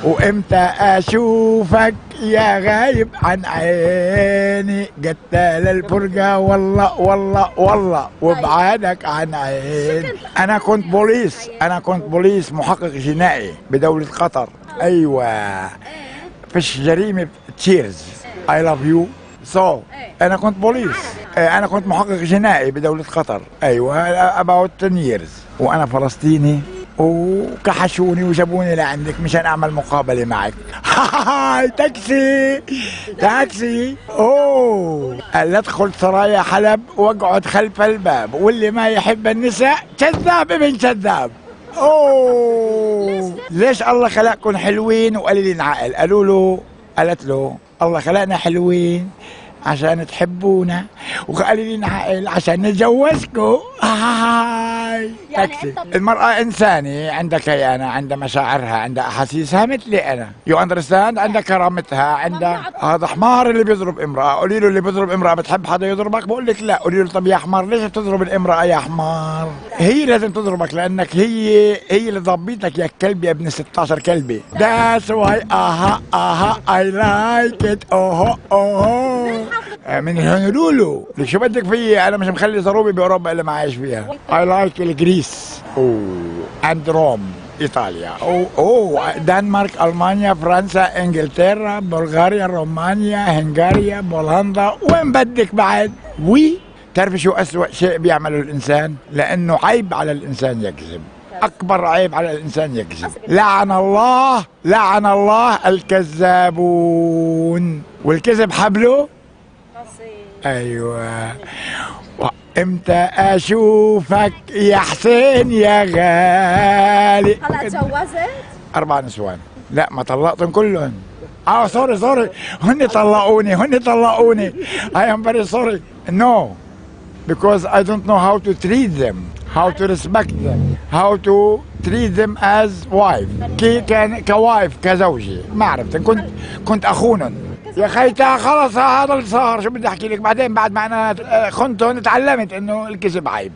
وإمتى أشوفك يا غايب عن عيني؟ قتال الفرقة والله والله والله. وابعادك عن عيني. أنا كنت بوليس. أنا كنت بوليس محقق جنائي بدولة قطر. أيوه. فيش جريمة cheers I love you so أنا كنت بوليس. آه، أنا كنت محقق جنائي بدولة قطر. أيوه about 10 years. وأنا فلسطيني وكحشوني وجابوني لعندك مشان أعمل مقابلة معك. تاكسي تاكسي اوه قال ادخل سرايا حلب واقعد خلف الباب واللي ما يحب النساء كذاب ابن كذاب اوه ليش الله خلقكم حلوين وقليلين عقل قالوا له قالت له الله خلقنا حلوين. عشان تحبونا. وقليلين عقل عشان نتجوزكم. hi. تاكسي المرأة إنسانة عندها كيانها عندها مشاعرها عندها أحاسيسها مثلي أنا. you understand عندها كرامتها عندها هذا حمار اللي بيضرب امرأة. قولي له اللي بيضرب امرأة بتحب حدا يضربك؟ بقول لك لا. قولي له طب يا حمار ليش بتضرب الامرأة يا حمار؟ هي لازم تضربك لأنك هي هي اللي ضبيتك يا كلب يا ابن 16 كلبي. That's why آها آها I like it. اوه اوه من هونولولو شو بدك فيي؟ أنا مش مخلي ضروبي بأوروبا اللي ما عايش فيها. اي لايك الجريس اند روم إيطاليا. أوه. أوه. دنمارك المانيا فرنسا انجلترا بلغاريا رومانيا هنغاريا بولندا وين بدك بعد؟ وي تعرفي شو أسوأ شيء بيعمله الإنسان؟ لأنه عيب على الإنسان يكذب. أكبر عيب على الإنسان يكذب. لعن الله لعن الله الكذابون. والكذب حبله؟ أيوه. إمتى أشوفك يا حسين يا غالي؟ هلا تجوزت؟ أربع نسوان. لا ما طلقتهم كلهم آه سوري سوري. هن طلقوني هن طلقوني. I am very sorry. No. Because I don't know how to treat them how to respect them how to treat them as wife. كي كان كوايف كزوجي ما عرفت كنت كنت اخونهم يا خيتا خلص هذا اللي صار. شو بدي أحكي لك؟ بعدين بعد ما أنا خنتهم تعلمت إنه الكذب عيب.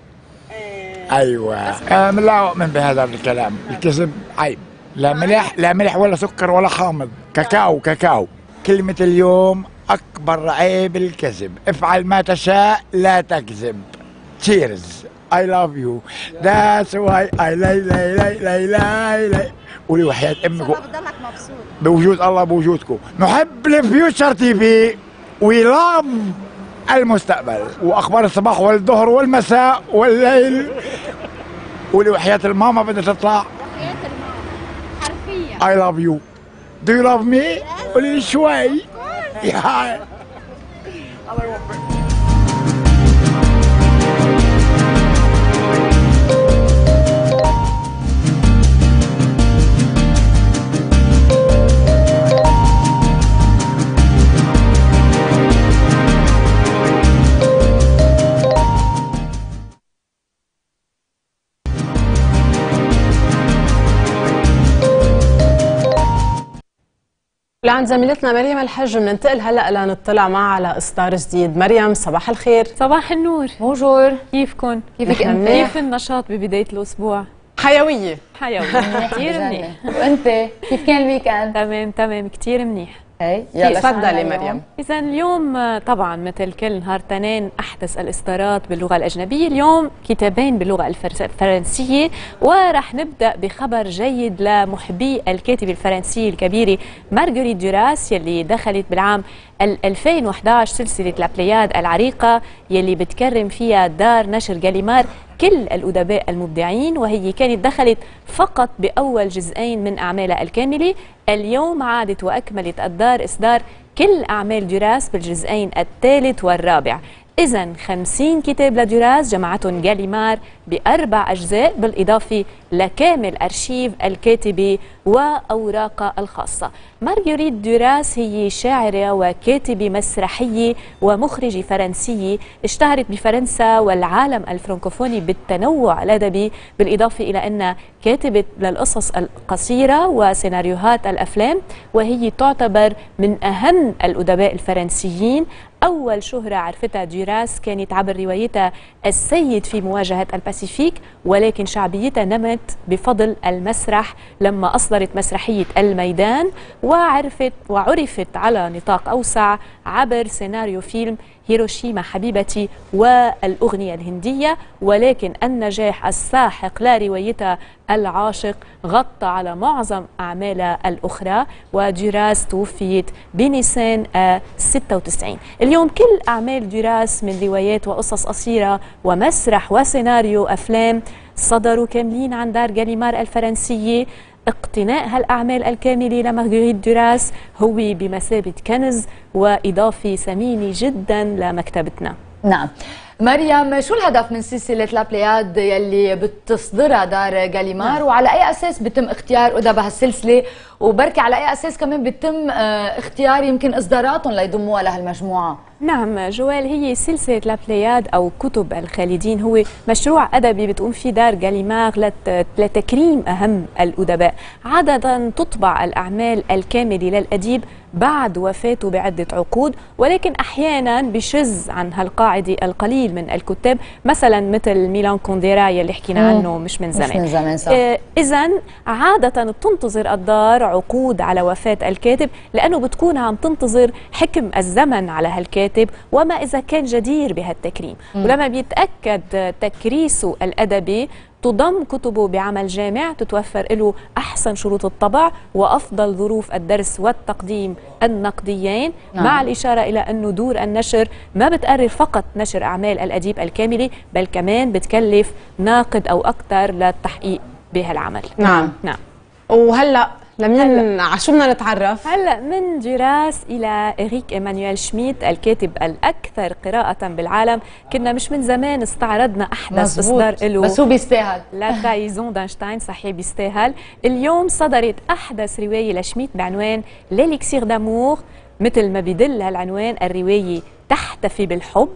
أيوه. آه لا أؤمن بهذا الكلام. الكذب عيب. لا ملح لا ملح ولا سكر ولا حامض كاكاو كاكاو. كلمة اليوم أكبر عيب الكذب. افعل ما تشاء لا تكذب. cheers I love you. That's why I لاي لاي لاي لاي لاي قولي وحياة أمك بوجود الله بوجودكم. نحب الـ Future TV we love المستقبل وأخبار الصباح والظهر والمساء والليل وحياة الماما بدها تطلع. حرفيا. I love you. Do you love me؟ قولي لي شوي. يا لعند زميلتنا مريم الحج بننتقل هلا لنطلع معها على إصدار جديد. مريم صباح الخير. صباح النور. bonjour. كيفكم كيفك أنت؟ كيف النشاط ببداية الأسبوع؟ حيوية. حيوي كثير منيح. وأنت؟ كيف كان ال weekend؟ تمام تمام. كثير منيح. أي؟ يلا. تفضلي مريم. إذا اليوم آه، طبعا مثل كل نهار تنين أحدث الإصدارات باللغة الأجنبية. اليوم كتابين باللغة الفرس- الفرنسية. وراح نبدأ بخبر جيد لمحبي الكاتبة الفرنسية الكبيرة مارغريت دوراس يلي دخلت بالعام ال 2011 سلسلة لابلياد العريقة يلي بتكرم فيها دار نشر جاليمار. كل الأدباء المبدعين وهي كانت دخلت فقط بأول جزئين من أعمالها الكاملة. اليوم عادت وأكملت الدار إصدار كل أعمال دوراس بالجزئين الثالث والرابع. إذا 50 كتاب لدوراس جمعتهم جاليمار بأربع أجزاء بالإضافة لكامل أرشيف الكاتبة وأوراقها الخاصة. مارغريت دوراس هي شاعرة وكاتبة مسرحية ومخرجة فرنسية اشتهرت بفرنسا والعالم الفرنكوفوني بالتنوع الأدبي بالإضافة إلى أنها كاتبة للقصص القصيرة وسيناريوهات الأفلام وهي تعتبر من أهم الأدباء الفرنسيين. أول شهرة عرفتها دوراس كانت عبر روايتها السد في مواجهة الباسيفيك ولكن شعبيتها نمت بفضل المسرح لما أصدرت مسرحية الميدان وعرفت وعرفت على نطاق أوسع عبر سيناريو فيلم هيروشيما حبيبتي والأغنية الهندية ولكن النجاح الساحق لروايتها العاشق غطى على معظم أعمالها الأخرى ودراس توفيت بنيسان آه 96 اليوم كل أعمال دراس من روايات وقصص قصيرة ومسرح وسيناريو أفلام صدروا كاملين عن دار جاليمار الفرنسية. اقتناء هالأعمال الكاملة لمارغريت دوراس هو بمثابة كنز وإضافة ثمينة جدا لمكتبتنا. نعم. مريم شو الهدف من سلسلة لابلياد يلي بتصدرها دار جاليمار نعم. وعلى أي أساس بتم اختيار أدب هالسلسلة وبركي على أي أساس كمان بتم آه، اختيار يمكن إصداراتهم ليضموها لهالمجموعة نعم جوال هي سلسلة لابلياد أو كتب الخالدين هو مشروع أدبي بتقوم فيه دار جاليمار لت- لتكريم أهم الأدباء عادة تطبع الأعمال الكاملة للأديب بعد وفاته بعدة عقود ولكن أحيانا بشز عن هالقاعدة القليل من الكتاب مثلا مثل ميلان كونديرا يلي حكينا. عنه مش من مش زمان من زمان، صح. آه، إذا عادة بتنتظر الدار عقود على وفاة الكاتب لأنه بتكون عم تنتظر حكم الزمن على هالكاتب وما إذا كان جدير بهالتكريم. ولما بيتأكد تكريسه الأدبي تضم كتبه بعمل جامع تتوفر له أحسن شروط الطبع وأفضل ظروف الدرس والتقديم النقديين نعم. مع الإشارة إلى أنه دور النشر ما بتقرر فقط نشر أعمال الأديب الكاملة بل كمان بتكلف ناقد أو أكثر للتحقيق بهالعمل نعم. نعم وهلأ لمين على شو بدنا نتعرف؟ هلا من دراس إلى إريك إيمانويل شميت الكاتب الأكثر قراءة بالعالم كنا مش من زمان استعرضنا أحدث مزبوط. إصدار له بس هو بيستاهل. La Trahison d'Einstein صحيح بيستاهل اليوم صدرت أحدث رواية لشميت بعنوان L'élixir d'amour مثل ما بدل هالعنوان الرواية تحتفي بالحب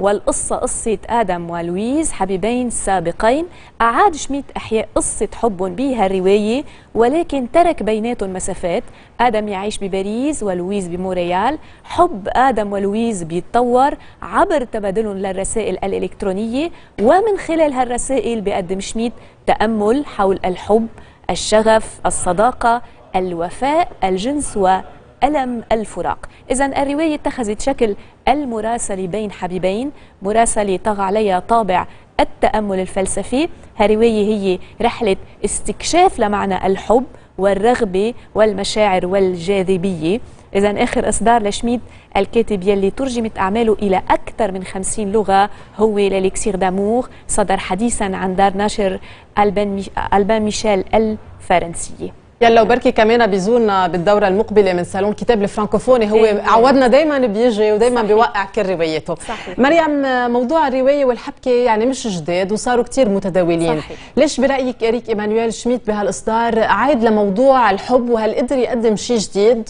والقصة قصة آدم ولويز حبيبين سابقين. أعاد شميت إحياء قصة حبهم بها الرواية ولكن ترك بيناتهم مسافات. آدم يعيش بباريس ولويز بمونريال حب آدم ولويز بيتطور عبر تبادلهم للرسائل الإلكترونية. ومن خلال هالرسائل بيقدم شميت تأمل حول الحب الشغف الصداقة الوفاء الجنس و ألم الفراق. إذا الرواية اتخذت شكل المراسلة بين حبيبين. مراسلة طغى عليها طابع التأمل الفلسفي. هالرواية هي رحلة استكشاف لمعنى الحب والرغبة والمشاعر والجاذبية. إذا آخر إصدار لشميد الكاتب يلي ترجمت أعماله إلى أكثر من خمسين لغة هو L'élixir d'amour صدر حديثا عن دار نشر. ألبان ميشيل الفرنسية. يلا وبركي كمان بيزورنا بالدورة المقبلة من صالون كتاب الفرانكوفوني هو إيه. عودنا دائما بيجي ودائما بيوقع كل رواياته صحيح. مريم موضوع الرواية والحبكة يعني مش جداد وصاروا كتير متداولين صحيح. ليش برأيك اريك إيمانويل شميت بهالإصدار عاد لموضوع الحب وهل قدر يقدم شيء جديد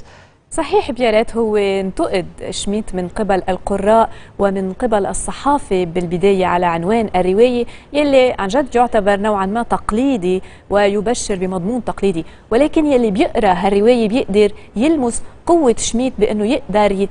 صحيح بيارات هو انتقد شميت من قبل القراء ومن قبل الصحافة بالبداية على عنوان الرواية يلي عن جد يعتبر نوعا ما تقليدي ويبشر بمضمون تقليدي. ولكن يلي بيقرأ هالرواية بيقدر يلمس قوة شميت بأنه يقدر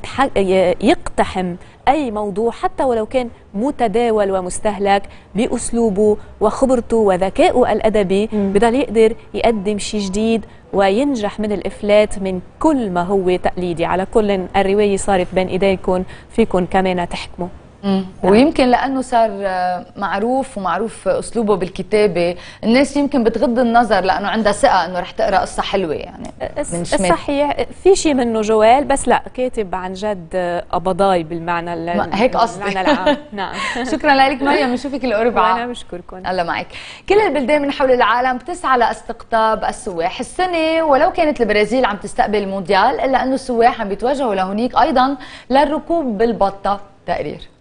يقتحم أي موضوع حتى ولو كان متداول ومستهلك بأسلوبه وخبرته وذكائه الأدبي. بضل يقدر يقدم شيء جديد وينجح من الإفلات من كل ما هو تقليدي على كل الرواية صارت بين ايديكم فيكم كمان تحكموا مم. ويمكن لأنه صار آه، معروف ومعروف أسلوبه بالكتابة. الناس يمكن بتغض النظر لأنه عندها ثقة إنه رح تقرأ قصة حلوة يعني من شمال. صحيح. في شيء منه جوال؟ بس لا كاتب عن جد قبضاي بالمعنى ال- ما- هيك قصدي. بالمعنى العام. نعم. شكرا لك مريم. بنشوفك الأربعاء. وأنا بشكركم. الله معك. كل البلدان من حول العالم تسعى لاستقطاب السواح. السنة ولو كانت البرازيل عم تستقبل المونديال إلا أنه السواح عم بيتوجهوا لهونيك أيضا للركوب بالبطة تقرير.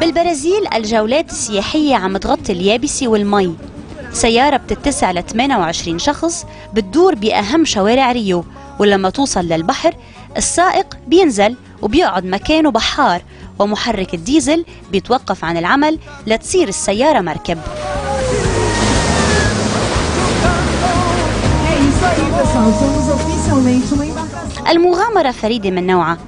بالبرازيل الجولات السياحية عم تغطي اليابسة والمي. سيارة بتتسع ل 28 شخص بتدور بأهم شوارع ريو ولما توصل للبحر السائق بينزل وبيقعد مكانه بحار ومحرك الديزل بيتوقف عن العمل لتصير السيارة مركب. المغامرة فريدة من نوعها.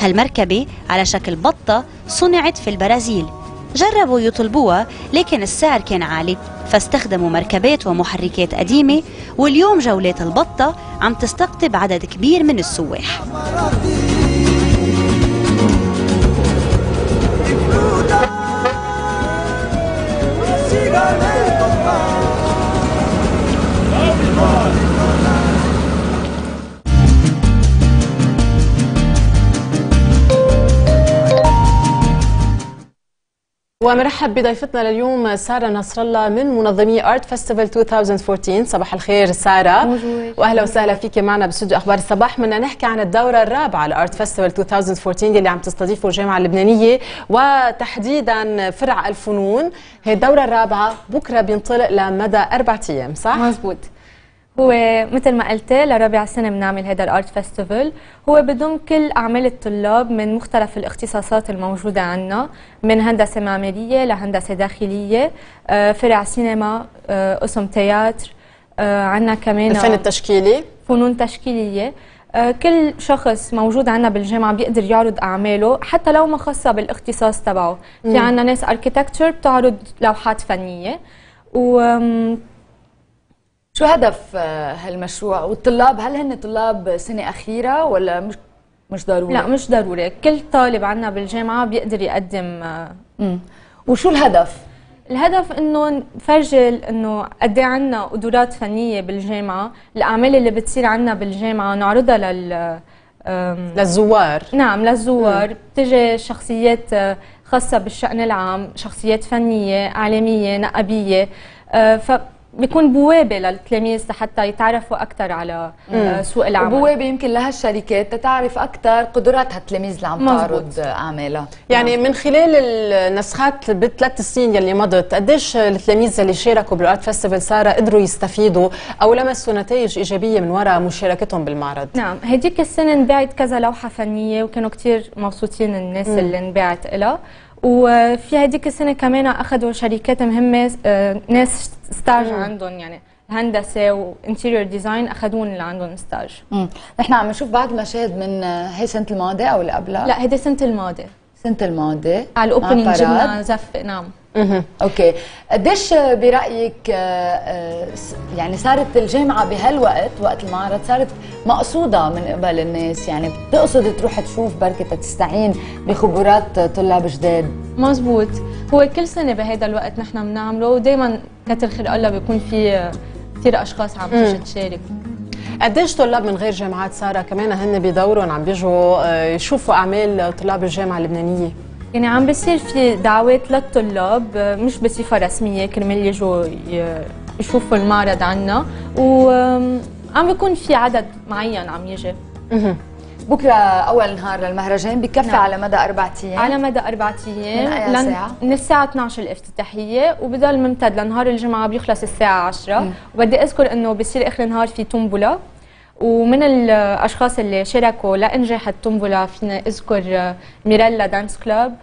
هالمركبة على شكل بطة صنعت في البرازيل. جربوا يطلبوها لكن السعر كان عالي. فاستخدموا مركبات ومحركات قديمة واليوم جولات البطة عم تستقطب عدد كبير من السواح. ومرحب بضيفتنا لليوم سارة نصر الله من منظمي Art Festival 2014 صباح الخير سارة. موجود. وأهلا وسهلا فيك معنا باستوديو أخبار الصباح. بدنا نحكي عن الدورة الرابعة ل Art Festival 2014 اللي عم تستضيفه الجامعة اللبنانية. وتحديدا فرع الفنون. هي الدورة الرابعة بكرة بينطلق لمدى أربع أيام صح؟ مزبوط هو مثل ما قلت لرابع سنة بنعمل هذا ال Art Festival. هو بضم كل أعمال الطلاب من مختلف الاختصاصات الموجودة عندنا من هندسة معمارية لهندسة داخلية آه، فرع سينما آه، قسم تياتر عندنا كمان الفن التشكيلي. فنون تشكيلية. آه، كل شخص موجود عندنا بالجامعة بيقدر يعرض أعماله حتى لو ما خاصة بالاختصاص تبعه. في. عندنا ناس اركيتكتشر بتعرض لوحات فنية. و شو هدف آه، هالمشروع؟ والطلاب هل هن طلاب سنة أخيرة ولا مش مش ضروري؟ لا مش ضروري. كل طالب عندنا بالجامعة بيقدر يقدم مم. وشو الهدف؟ الهدف إنه نفرجي إنه قد إيه عندنا قدرات فنية بالجامعة، الأعمال اللي بتصير عندنا بالجامعة نعرضها لل للزوار. نعم للزوار. بتجي شخصيات آه، خاصة بالشأن العام، شخصيات فنية، إعلامية، نقابية. آه، فبيكون بوابة للتلاميذ لحتى يتعرفوا أكثر على آه، سوق العمل. وبوابة يمكن لهالشركات تتعرف أكثر قدرات هالتلاميذ اللي عم. تعرض أعمالها. يعني من خلال النسخات بالثلاث سنين يلي مضت قديش التلاميذ اللي شاركوا بال Art Festival سارة قدروا يستفيدوا أو لمسوا نتائج إيجابية من وراء مشاركتهم بالمعرض؟ نعم هديك السنة انباعت كذا لوحة فنية وكانوا كتير مبسوطين الناس مم. اللي انباعت لها وفي هديك السنة كمان أخذوا شركات مهمة آه، ناس stage عندهم يعني هندسة و interior design أخذون اللي عندهم stage. نحن عم نشوف بعض المشاهد من آه، هي السنة الماضية أو اللي قبلها؟ لا هيدي السنة الماضية السنة الماضية على parade. جبنا زف نعم okay. قديش برأيك آه، آه، يعني صارت الجامعة بهالوقت وقت المعرض صارت مقصودة من قبل الناس؟ يعني بتقصد تروح تشوف بركة تستعين بخبرات طلاب جداد؟ مزبوط. هو كل سنة بهذا الوقت نحن بنعمله ودائما كتر خير الله بيكون في كثير أشخاص عم تيجي. تشارك. قديش طلاب من غير جامعات سارة كمان هن بدورهم عم بيجوا آه، يشوفوا أعمال طلاب الجامعة اللبنانية؟ يعني عم بصير في دعوات للطلاب مش بصفة رسمية كرمال يجوا يشوفوا المعرض عنا. وعم بيكون في عدد معين عم يجي. بكرة أول نهار للمهرجان بكفي نعم. على مدى أربع أيام. على مدى أربع أيام. من أي لن- ساعة؟ من الساعة 12 الافتتاحية وبضل ممتد لنهار الجمعة بيخلص الساعة 10 مم. وبدي أذكر إنه بصير آخر النهار في tombola ومن الأشخاص اللي شاركوا لإنجاح ال tombola فينا أذكر آه، ميريلا Dance Club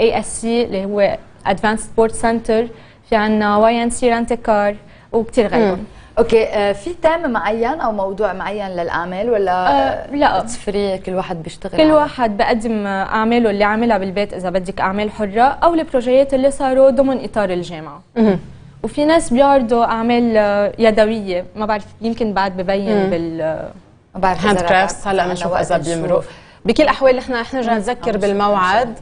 ASC اللي هو Advance Sport Center في عنا و ANC Rent Car وكثير غيرهم. okay آه، في تيم معين أو موضوع معين للأعمال ولا آه، لا. free كل واحد بيشتغل كل واحد بقدم أعماله اللي عاملها بالبيت إذا بدك أعمال حرة أو البروجيات اللي صاروا ضمن إطار الجامعة. وفي ناس بيعرضوا أعمال آه، يدوية. ما بعرف يمكن بعد ببين مم. بال ما بعرف handcrafts هلا بنشوف اذا بيمرق بكل الاحوال نحن رح نرجع نذكر بالموعد.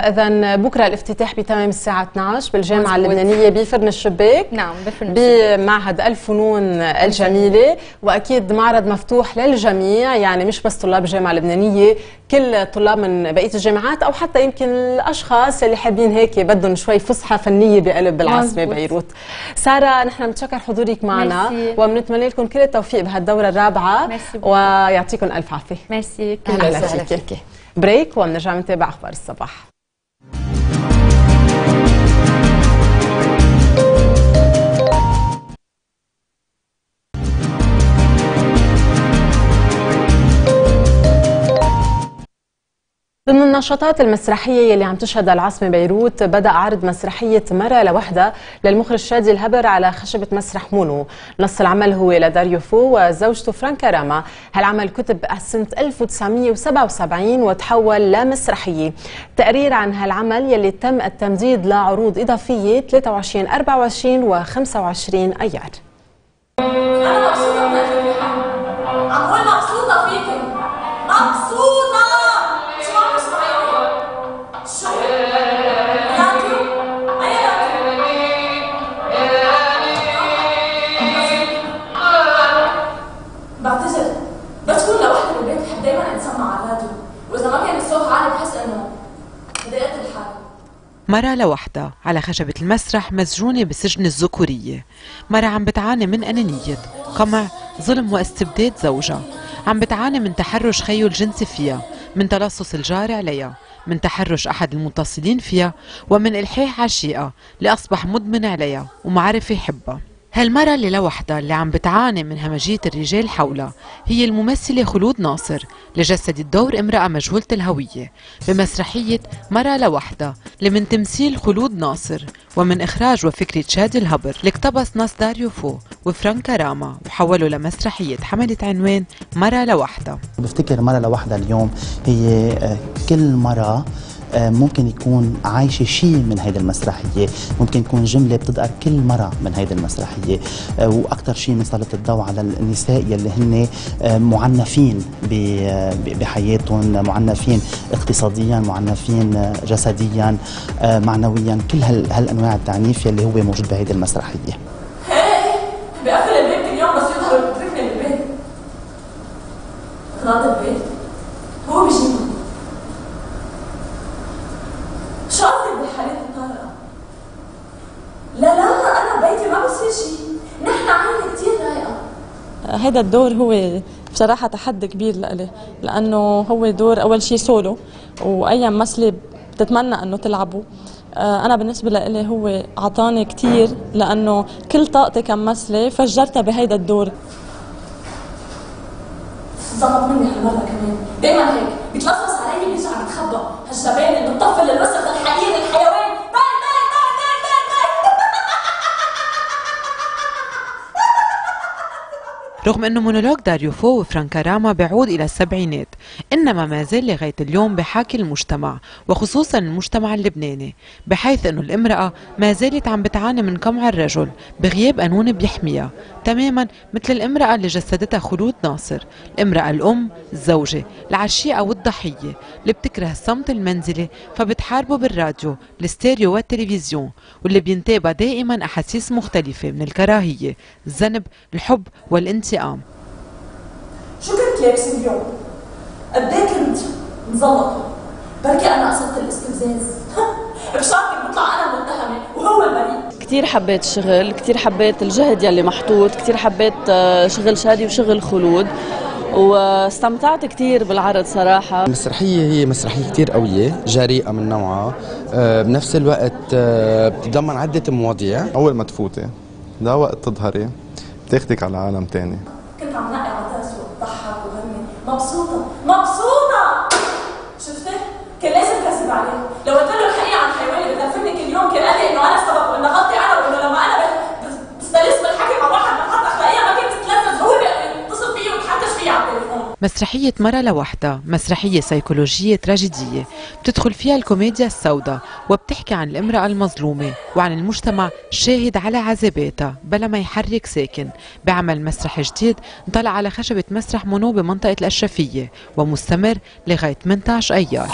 فاذا بكرة الافتتاح بتمام الساعة 12 بالجامعة. اللبنانية بفرن الشباك نعم بفرن الشباك. بمعهد الفنون الجميلة وأكيد معرض مفتوح للجميع يعني مش بس طلاب الجامعة اللبنانية كل طلاب من بقية الجامعات أو حتى يمكن الأشخاص اللي حابين هيك بدهم شوي فسحه فنية بقلب العاصمه. بيروت سارة نحن بنتشكر حضورك معنا. وبنتمنى لكم كل التوفيق بهالدورة الرابعة. ويعطيكم ألف عافية ميرسي فيكي بريك وبنرجع نتابع أخبار الصباح ضمن النشاطات المسرحية يلي عم تشهدها العاصمة بيروت بدأ عرض مسرحية مرة لوحدة للمخرج شادي الهبر على خشبة مسرح مونو. نص العمل هو لداريو فو وزوجته فرانكا راما. هالعمل كتب سنة 1977 وتحول لمسرحية. تقرير عن هالعمل يلي تم التمديد لعروض إضافية 23 24 و 25 أيار. مرة لوحدها على خشبة المسرح مسجونة بسجن الذكورية. مرة عم بتعاني من أنانية قمع ظلم واستبداد زوجها. عم بتعاني من تحرش خيو الجنسي فيها من تلصص الجار عليها من تحرش أحد المتصلين فيها ومن إلحاح عشيقة لأصبح مدمن عليها وما عرف يحبها. هالمرة اللي لوحدها اللي عم بتعاني من همجية الرجال حولها هي الممثلة خلود ناصر اللي جسدت دور امرأة مجهولة الهوية بمسرحية مرة لوحدها اللي من تمثيل خلود ناصر ومن إخراج وفكرة شادي الهبر. اللي اقتبس نص داريو فو وفرانكا راما وحولوا لمسرحية حملت عنوان مرة لوحدها بفتكر مرة لوحدها اليوم هي آه، كل مرة ممكن يكون عايشة شيء من هيدي المسرحية. ممكن يكون جملة بتظهر كل مرة من هيدي المسرحية. آه، وأكثر شيء بنسلط الضوء على النساء يلي هن آه، معنفين آه، بحياتهم معنفين اقتصاديا معنفين آه، جسديا آه، معنويا كل هال- هالأنواع التعنيف يلي هو موجود بهيدي المسرحية هي بقفل البيت كل يوم بس يظهر بتركني بالبيت غراض البيت هو بيجيبها شو قصدك بالحالات الطارئة؟ لا لا أنا بيتي ما بصير شيء نحن عائلة كتير رايقة هذا الدور هو بصراحة تحدي كبير لإلي لأنه هو دور أول شيء سولو وأي ممثلة بتتمنى أنه تلعبه آه، أنا بالنسبة لإلي هو عطاني كتير لأنه كل طاقتي كممثلة فجرتها بهيدا الدور. ظبط مني هالمرة كمان. دايما هيك. بيتلصص علي بيرجع بيتخبى هالجبان اللي بتطفل الوسخ الحقير الحيوان رغم أنه مونولوج داريو فو وفرانكا راما بيعود إلى السبعينات إنما ما زال لغاية اليوم بحاكي المجتمع وخصوصا المجتمع اللبناني بحيث أنه الامرأة ما زالت عم بتعاني من قمع الرجل بغياب قانون بيحميها. تماما مثل الامرأة اللي جسدتها خلود ناصر الامرأة الأم الزوجة العشيقة والضحية اللي بتكره الصمت المنزلي فبتحاربه بالراديو الستيريو والتلفزيون واللي بينتابها دائما أحاسيس مختلفة من الكراهية الذنب الحب والانتقام شو كنت لابسه اليوم؟ قد إيه كنت مزلطه؟ بركي أنا قصدت الاستفزاز. بشعرك بطلع أنا متهمة. وهو البريء. كتير حبيت الشغل كتير حبيت الجهد يلي محطوط كتير حبيت آه، شغل شادي وشغل خلود. واستمتعت كتير بالعرض صراحة. المسرحية هي مسرحية كتير قوية جريئة من نوعها. آه، بنفس الوقت آه، بتتضمن عدة مواضيع. أول ما تفوتي ده وقت تظهري. بتاخدك على عالم تاني. كنت عم نقي عطاس واتضحك وغني. مبسوطة مبسوطة! شفتي؟ كان لازم كذب عليك لو قلت له الحقيقة عن حيواني بتنفذني كل يوم كان قال لي إنه أنا السبب وانه غلطي أنا وانه لما أنا ب- بستلس بالحكي مع واحد من خط اخلاقيه ما كنت تتلذذ هو بيتصل فيي ويتحدث فيي على التليفون مسرحية مرة لوحدها مسرحية سيكولوجية تراجيدية. بتدخل فيها الكوميديا السوداء وبتحكي عن الامرأة المظلومة وعن المجتمع الشاهد على عذاباتها بلا ما يحرك ساكن. بعمل مسرح جديد انطلع على خشبة مسرح مونو بمنطقة الأشرفية ومستمر لغاية 18 أيار.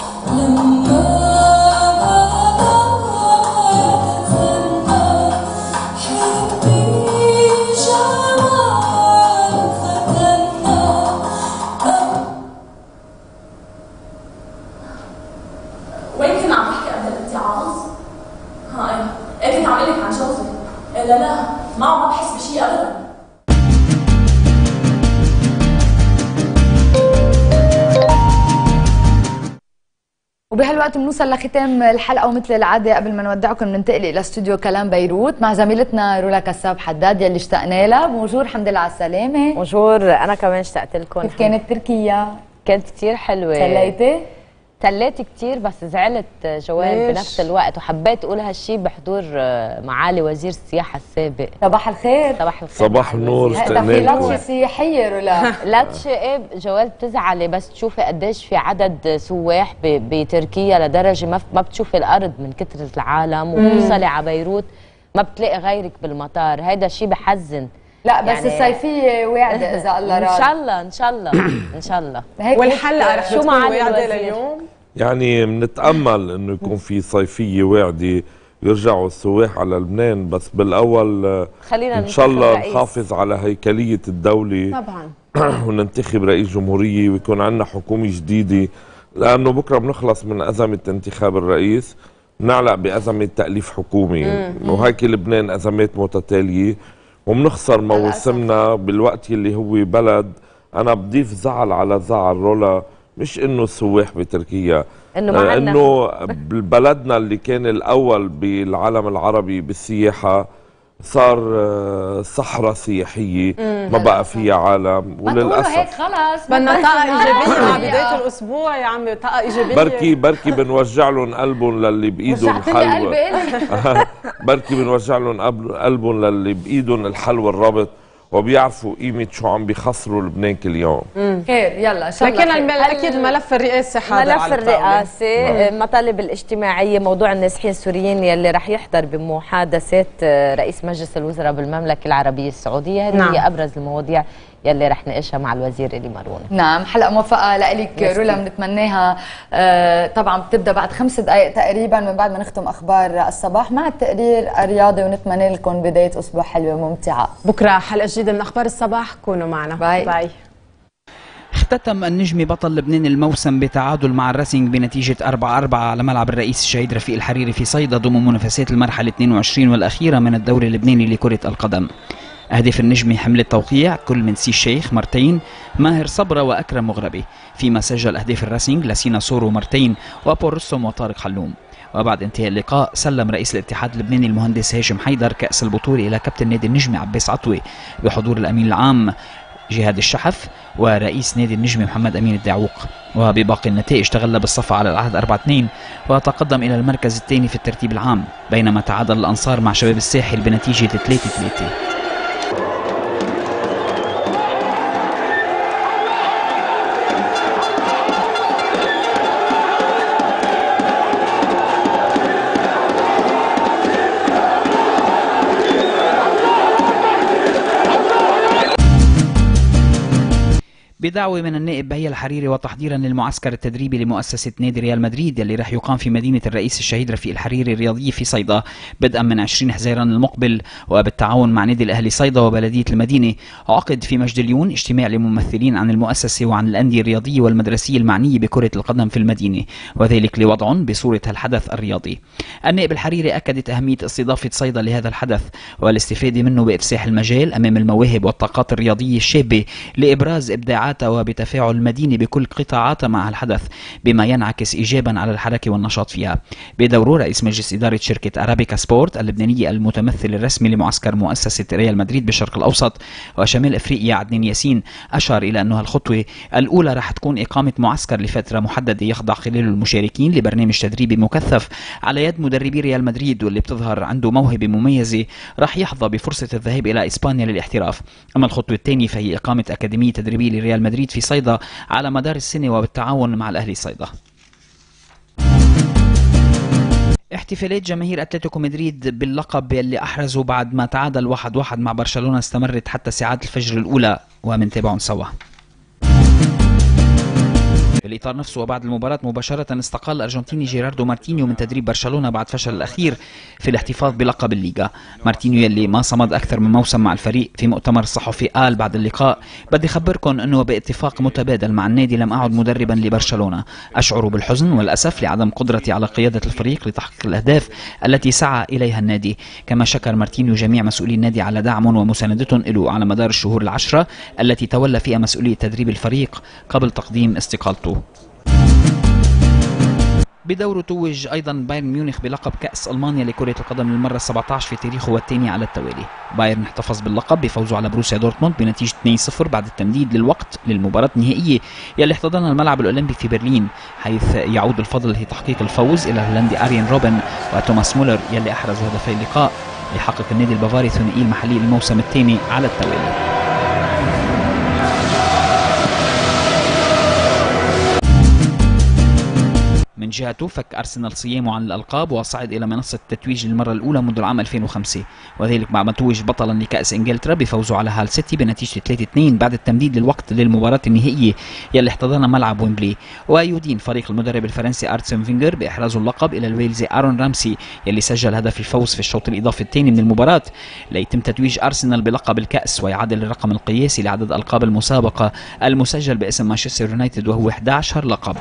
وبهالوقت بنوصل لختام الحلقة ومثل العادة قبل ما نودعكم ننتقل إلى استوديو كلام بيروت مع زميلتنا رولا كساب حداد يلي اشتقنا لها bonjour الحمد لله على السلامة bonjour أنا كمان اشتقت لكم كيف كانت تركيا؟ كانت كثير حلوة تسليتي؟ تسليت كثير بس زعلت جوال ليش؟ بنفس الوقت وحبيت أقول هالشيء بحضور آه، معالي وزير السياحة السابق. صباح الخير. صباح الخير. صباح النور هذا في لكم سياحية رولا لا تشقب جوال بتزعلي بس تشوفي قديش في عدد سواح ب- بتركيا لدرجة ما ما بتشوفي الأرض من كثره العالم وبتوصلي على بيروت ما بتلاقي غيرك بالمطار. هيدا شيء بحزن. لا بس الصيفيه واعده إذا الله إن راد شاء الله إن شاء الله إن شاء الله. هيك والحلقة رح شو تكون الوزير؟ لليوم؟ يعني بنتأمل إنه يكون في صيفية واعده يرجعوا السواح على لبنان بس بالأول آه، خلينا إن شاء الله رئيس. نحافظ على هيكلية الدولة. طبعا. وننتخب رئيس جمهورية ويكون عندنا حكومة جديدة. لأنه بكرة بنخلص من أزمة انتخاب الرئيس بنعلق بأزمة تأليف حكومة. وهيك لبنان أزمات متتالية. وبنخسر موسمنا بالوقت اللي هو بلد. أنا بضيف زعل على زعل رولا. مش إنه السواح بتركيا. إنه ما عنا. إنه بلدنا اللي كان الأول بالعالم العربي بالسياحة صار آه، صحراء سياحية. ما بقى فيها عالم. تقولوا هيك وللأسف. خلص. بدنا طاقة إيجابية. مع. بدايه الأسبوع يا عمي طاقة إيجابية. بركي بركي بنوجع لهم قلبهم للي بإيدهم الحلوى بركي بنوجع لهم قلب- قلبهم للي بإيدهم الحلوى الربط وبيعرفوا قيمة شو عم بيخسروا لبنان كل يوم. خير يلا إن شاء الله لكن أكيد الملف الرئاسي حاضر ملف على الطاولة. الرئاسي المطالب الاجتماعية موضوع النازحين السوريين يلي رح يحضر بمحادثات آه، رئيس مجلس الوزراء بالمملكة العربية السعودية. هذه نعم. هي أبرز المواضيع يلي رح ناقشها مع الوزير إلي ماروني نعم حلقة موفقة لك. رولا بنتمناها. آه، طبعا بتبدأ بعد خمس دقائق تقريبا من بعد ما نختم أخبار الصباح مع التقرير الرياضي ونتمنى لكم بداية أسبوع حلوة وممتعة. بكرة حلقة جديدة من أخبار الصباح كونوا معنا. bye, bye. اختتم النجمة بطل لبنان الموسم بتعادل مع الراسينج بنتيجة 4-4 على ملعب الرئيس الشهيد رفيق الحريري في صيدا ضمن منافسات المرحلة 22 والأخيرة من الدوري اللبناني لكرة القدم. أهداف النجمة حملت توقيع كل من سي الشيخ مرتين ماهر صبرة وأكرم مغربي فيما سجل أهداف الراسينج لسينا سورو مرتين وأبو رستم وطارق حلوم. وبعد انتهاء اللقاء سلم رئيس الاتحاد اللبناني المهندس هاشم حيدر كأس البطولة إلى كابتن نادي النجمة عباس عطوي بحضور الأمين العام جهاد الشحف ورئيس نادي النجمة محمد أمين الدعوق. وبباقي النتائج تغلب الصفا على العهد 4-2 وتقدم إلى المركز الثاني في الترتيب العام بينما تعادل الأنصار مع شباب الساحل بنتيجة 3-3 بدعوة من النائب بهي الحريري وتحضيرا للمعسكر التدريبي لمؤسسة نادي ريال مدريد يلي رح يقام في مدينة الرئيس الشهيد رفيق الحريري الرياضية في صيدا بدءا من 20 حزيران المقبل وبالتعاون مع نادي الأهلي صيدا وبلدية المدينة. عقد في مجدليون اجتماع لممثلين عن المؤسسة وعن الأندية الرياضية والمدرسية المعنية بكرة القدم في المدينة وذلك لوضع بصورة الحدث الرياضي. النائب الحريري أكدت أهمية استضافة صيدا لهذا الحدث والاستفادة منه بإفساح المجال أمام المواهب والطاقات الرياضية الشابة لإبراز إبداعاتها وبتفاعل المدينة بكل قطاعاتها مع الحدث بما ينعكس إيجابا على الحركة والنشاط فيها. بدوره رئيس مجلس إدارة شركة أرابيكا سبورت اللبنانية المتمثل الرسمي لمعسكر مؤسسة ريال مدريد بالشرق الأوسط وشمال أفريقيا عدنان ياسين أشار إلى أنه الخطوة الأولى رح تكون إقامة معسكر لفترة محددة يخضع خلاله المشاركين لبرنامج تدريبي مكثف على يد مدربي ريال مدريد واللي بتظهر عنده موهبة مميزة رح يحظى بفرصة الذهاب إلى إسبانيا للاحتراف. أما الخطوة الثانية فهي إقامة أكاديمية تدريبية لريال مدريد في صيدا على مدار السنة وبالتعاون مع الأهلي صيدا. احتفالات جماهير أتلتيكو مدريد باللقب اللي احرزه بعد ما تعادل واحد واحد مع برشلونة استمرت حتى ساعات الفجر الأولى ومنتابعهم سوا. في الإطار نفسه وبعد المباراة مباشرة استقال الأرجنتيني جيراردو مارتينيو من تدريب برشلونة بعد فشل الأخير في الاحتفاظ بلقب الليغا. مارتينيو يلي ما صمد أكثر من موسم مع الفريق في مؤتمر صحفي قال بعد اللقاء. بدي أخبركم أنه باتفاق متبادل مع النادي لم أعد مدربا لبرشلونة. أشعر بالحزن والأسف لعدم قدرتي على قيادة الفريق لتحقيق الأهداف التي سعى إليها النادي. كما شكر مارتينيو جميع مسؤولي النادي على دعمهم ومساندتهم له على مدار الشهور العشرة التي تولى فيها مسؤولية تدريب الفريق قبل تقديم استقالته. بدوره توج أيضا بايرن ميونخ بلقب كأس ألمانيا لكرة القدم للمرة 17 في تاريخه والثاني على التوالي. بايرن احتفظ باللقب بفوزه على بروسيا دورتموند بنتيجة 2-0 بعد التمديد للوقت للمباراة النهائية يلي احتضنها الملعب الأولمبي في برلين حيث يعود الفضل لتحقيق الفوز إلى الهولندي أرين روبن وتوماس مولر يلي احرزوا هدفي اللقاء ليحقق النادي البافاري ثنائية المحلي الموسم الثاني على التوالي. من جهته فك أرسنال صيامه عن الألقاب وصعد إلى منصة التتويج للمرة الأولى منذ العام 2005 وذلك بعد ما توج بطلا لكأس إنجلترا بفوزه على هال سيتي بنتيجة 3-2 بعد التمديد للوقت للمباراة النهائية يلي احتضنها ملعب ويمبلي. ويدين فريق المدرب الفرنسي أرسين فينجر بإحراز اللقب إلى الويلزي أرون رامسي يلي سجل هدف الفوز في الشوط الإضافي الثاني من المباراة. ليتم تتويج أرسنال بلقب الكأس ويعادل الرقم القياسي لعدد ألقاب المسابقة المسجل باسم مانشستر يونايتد وهو 11 لقب.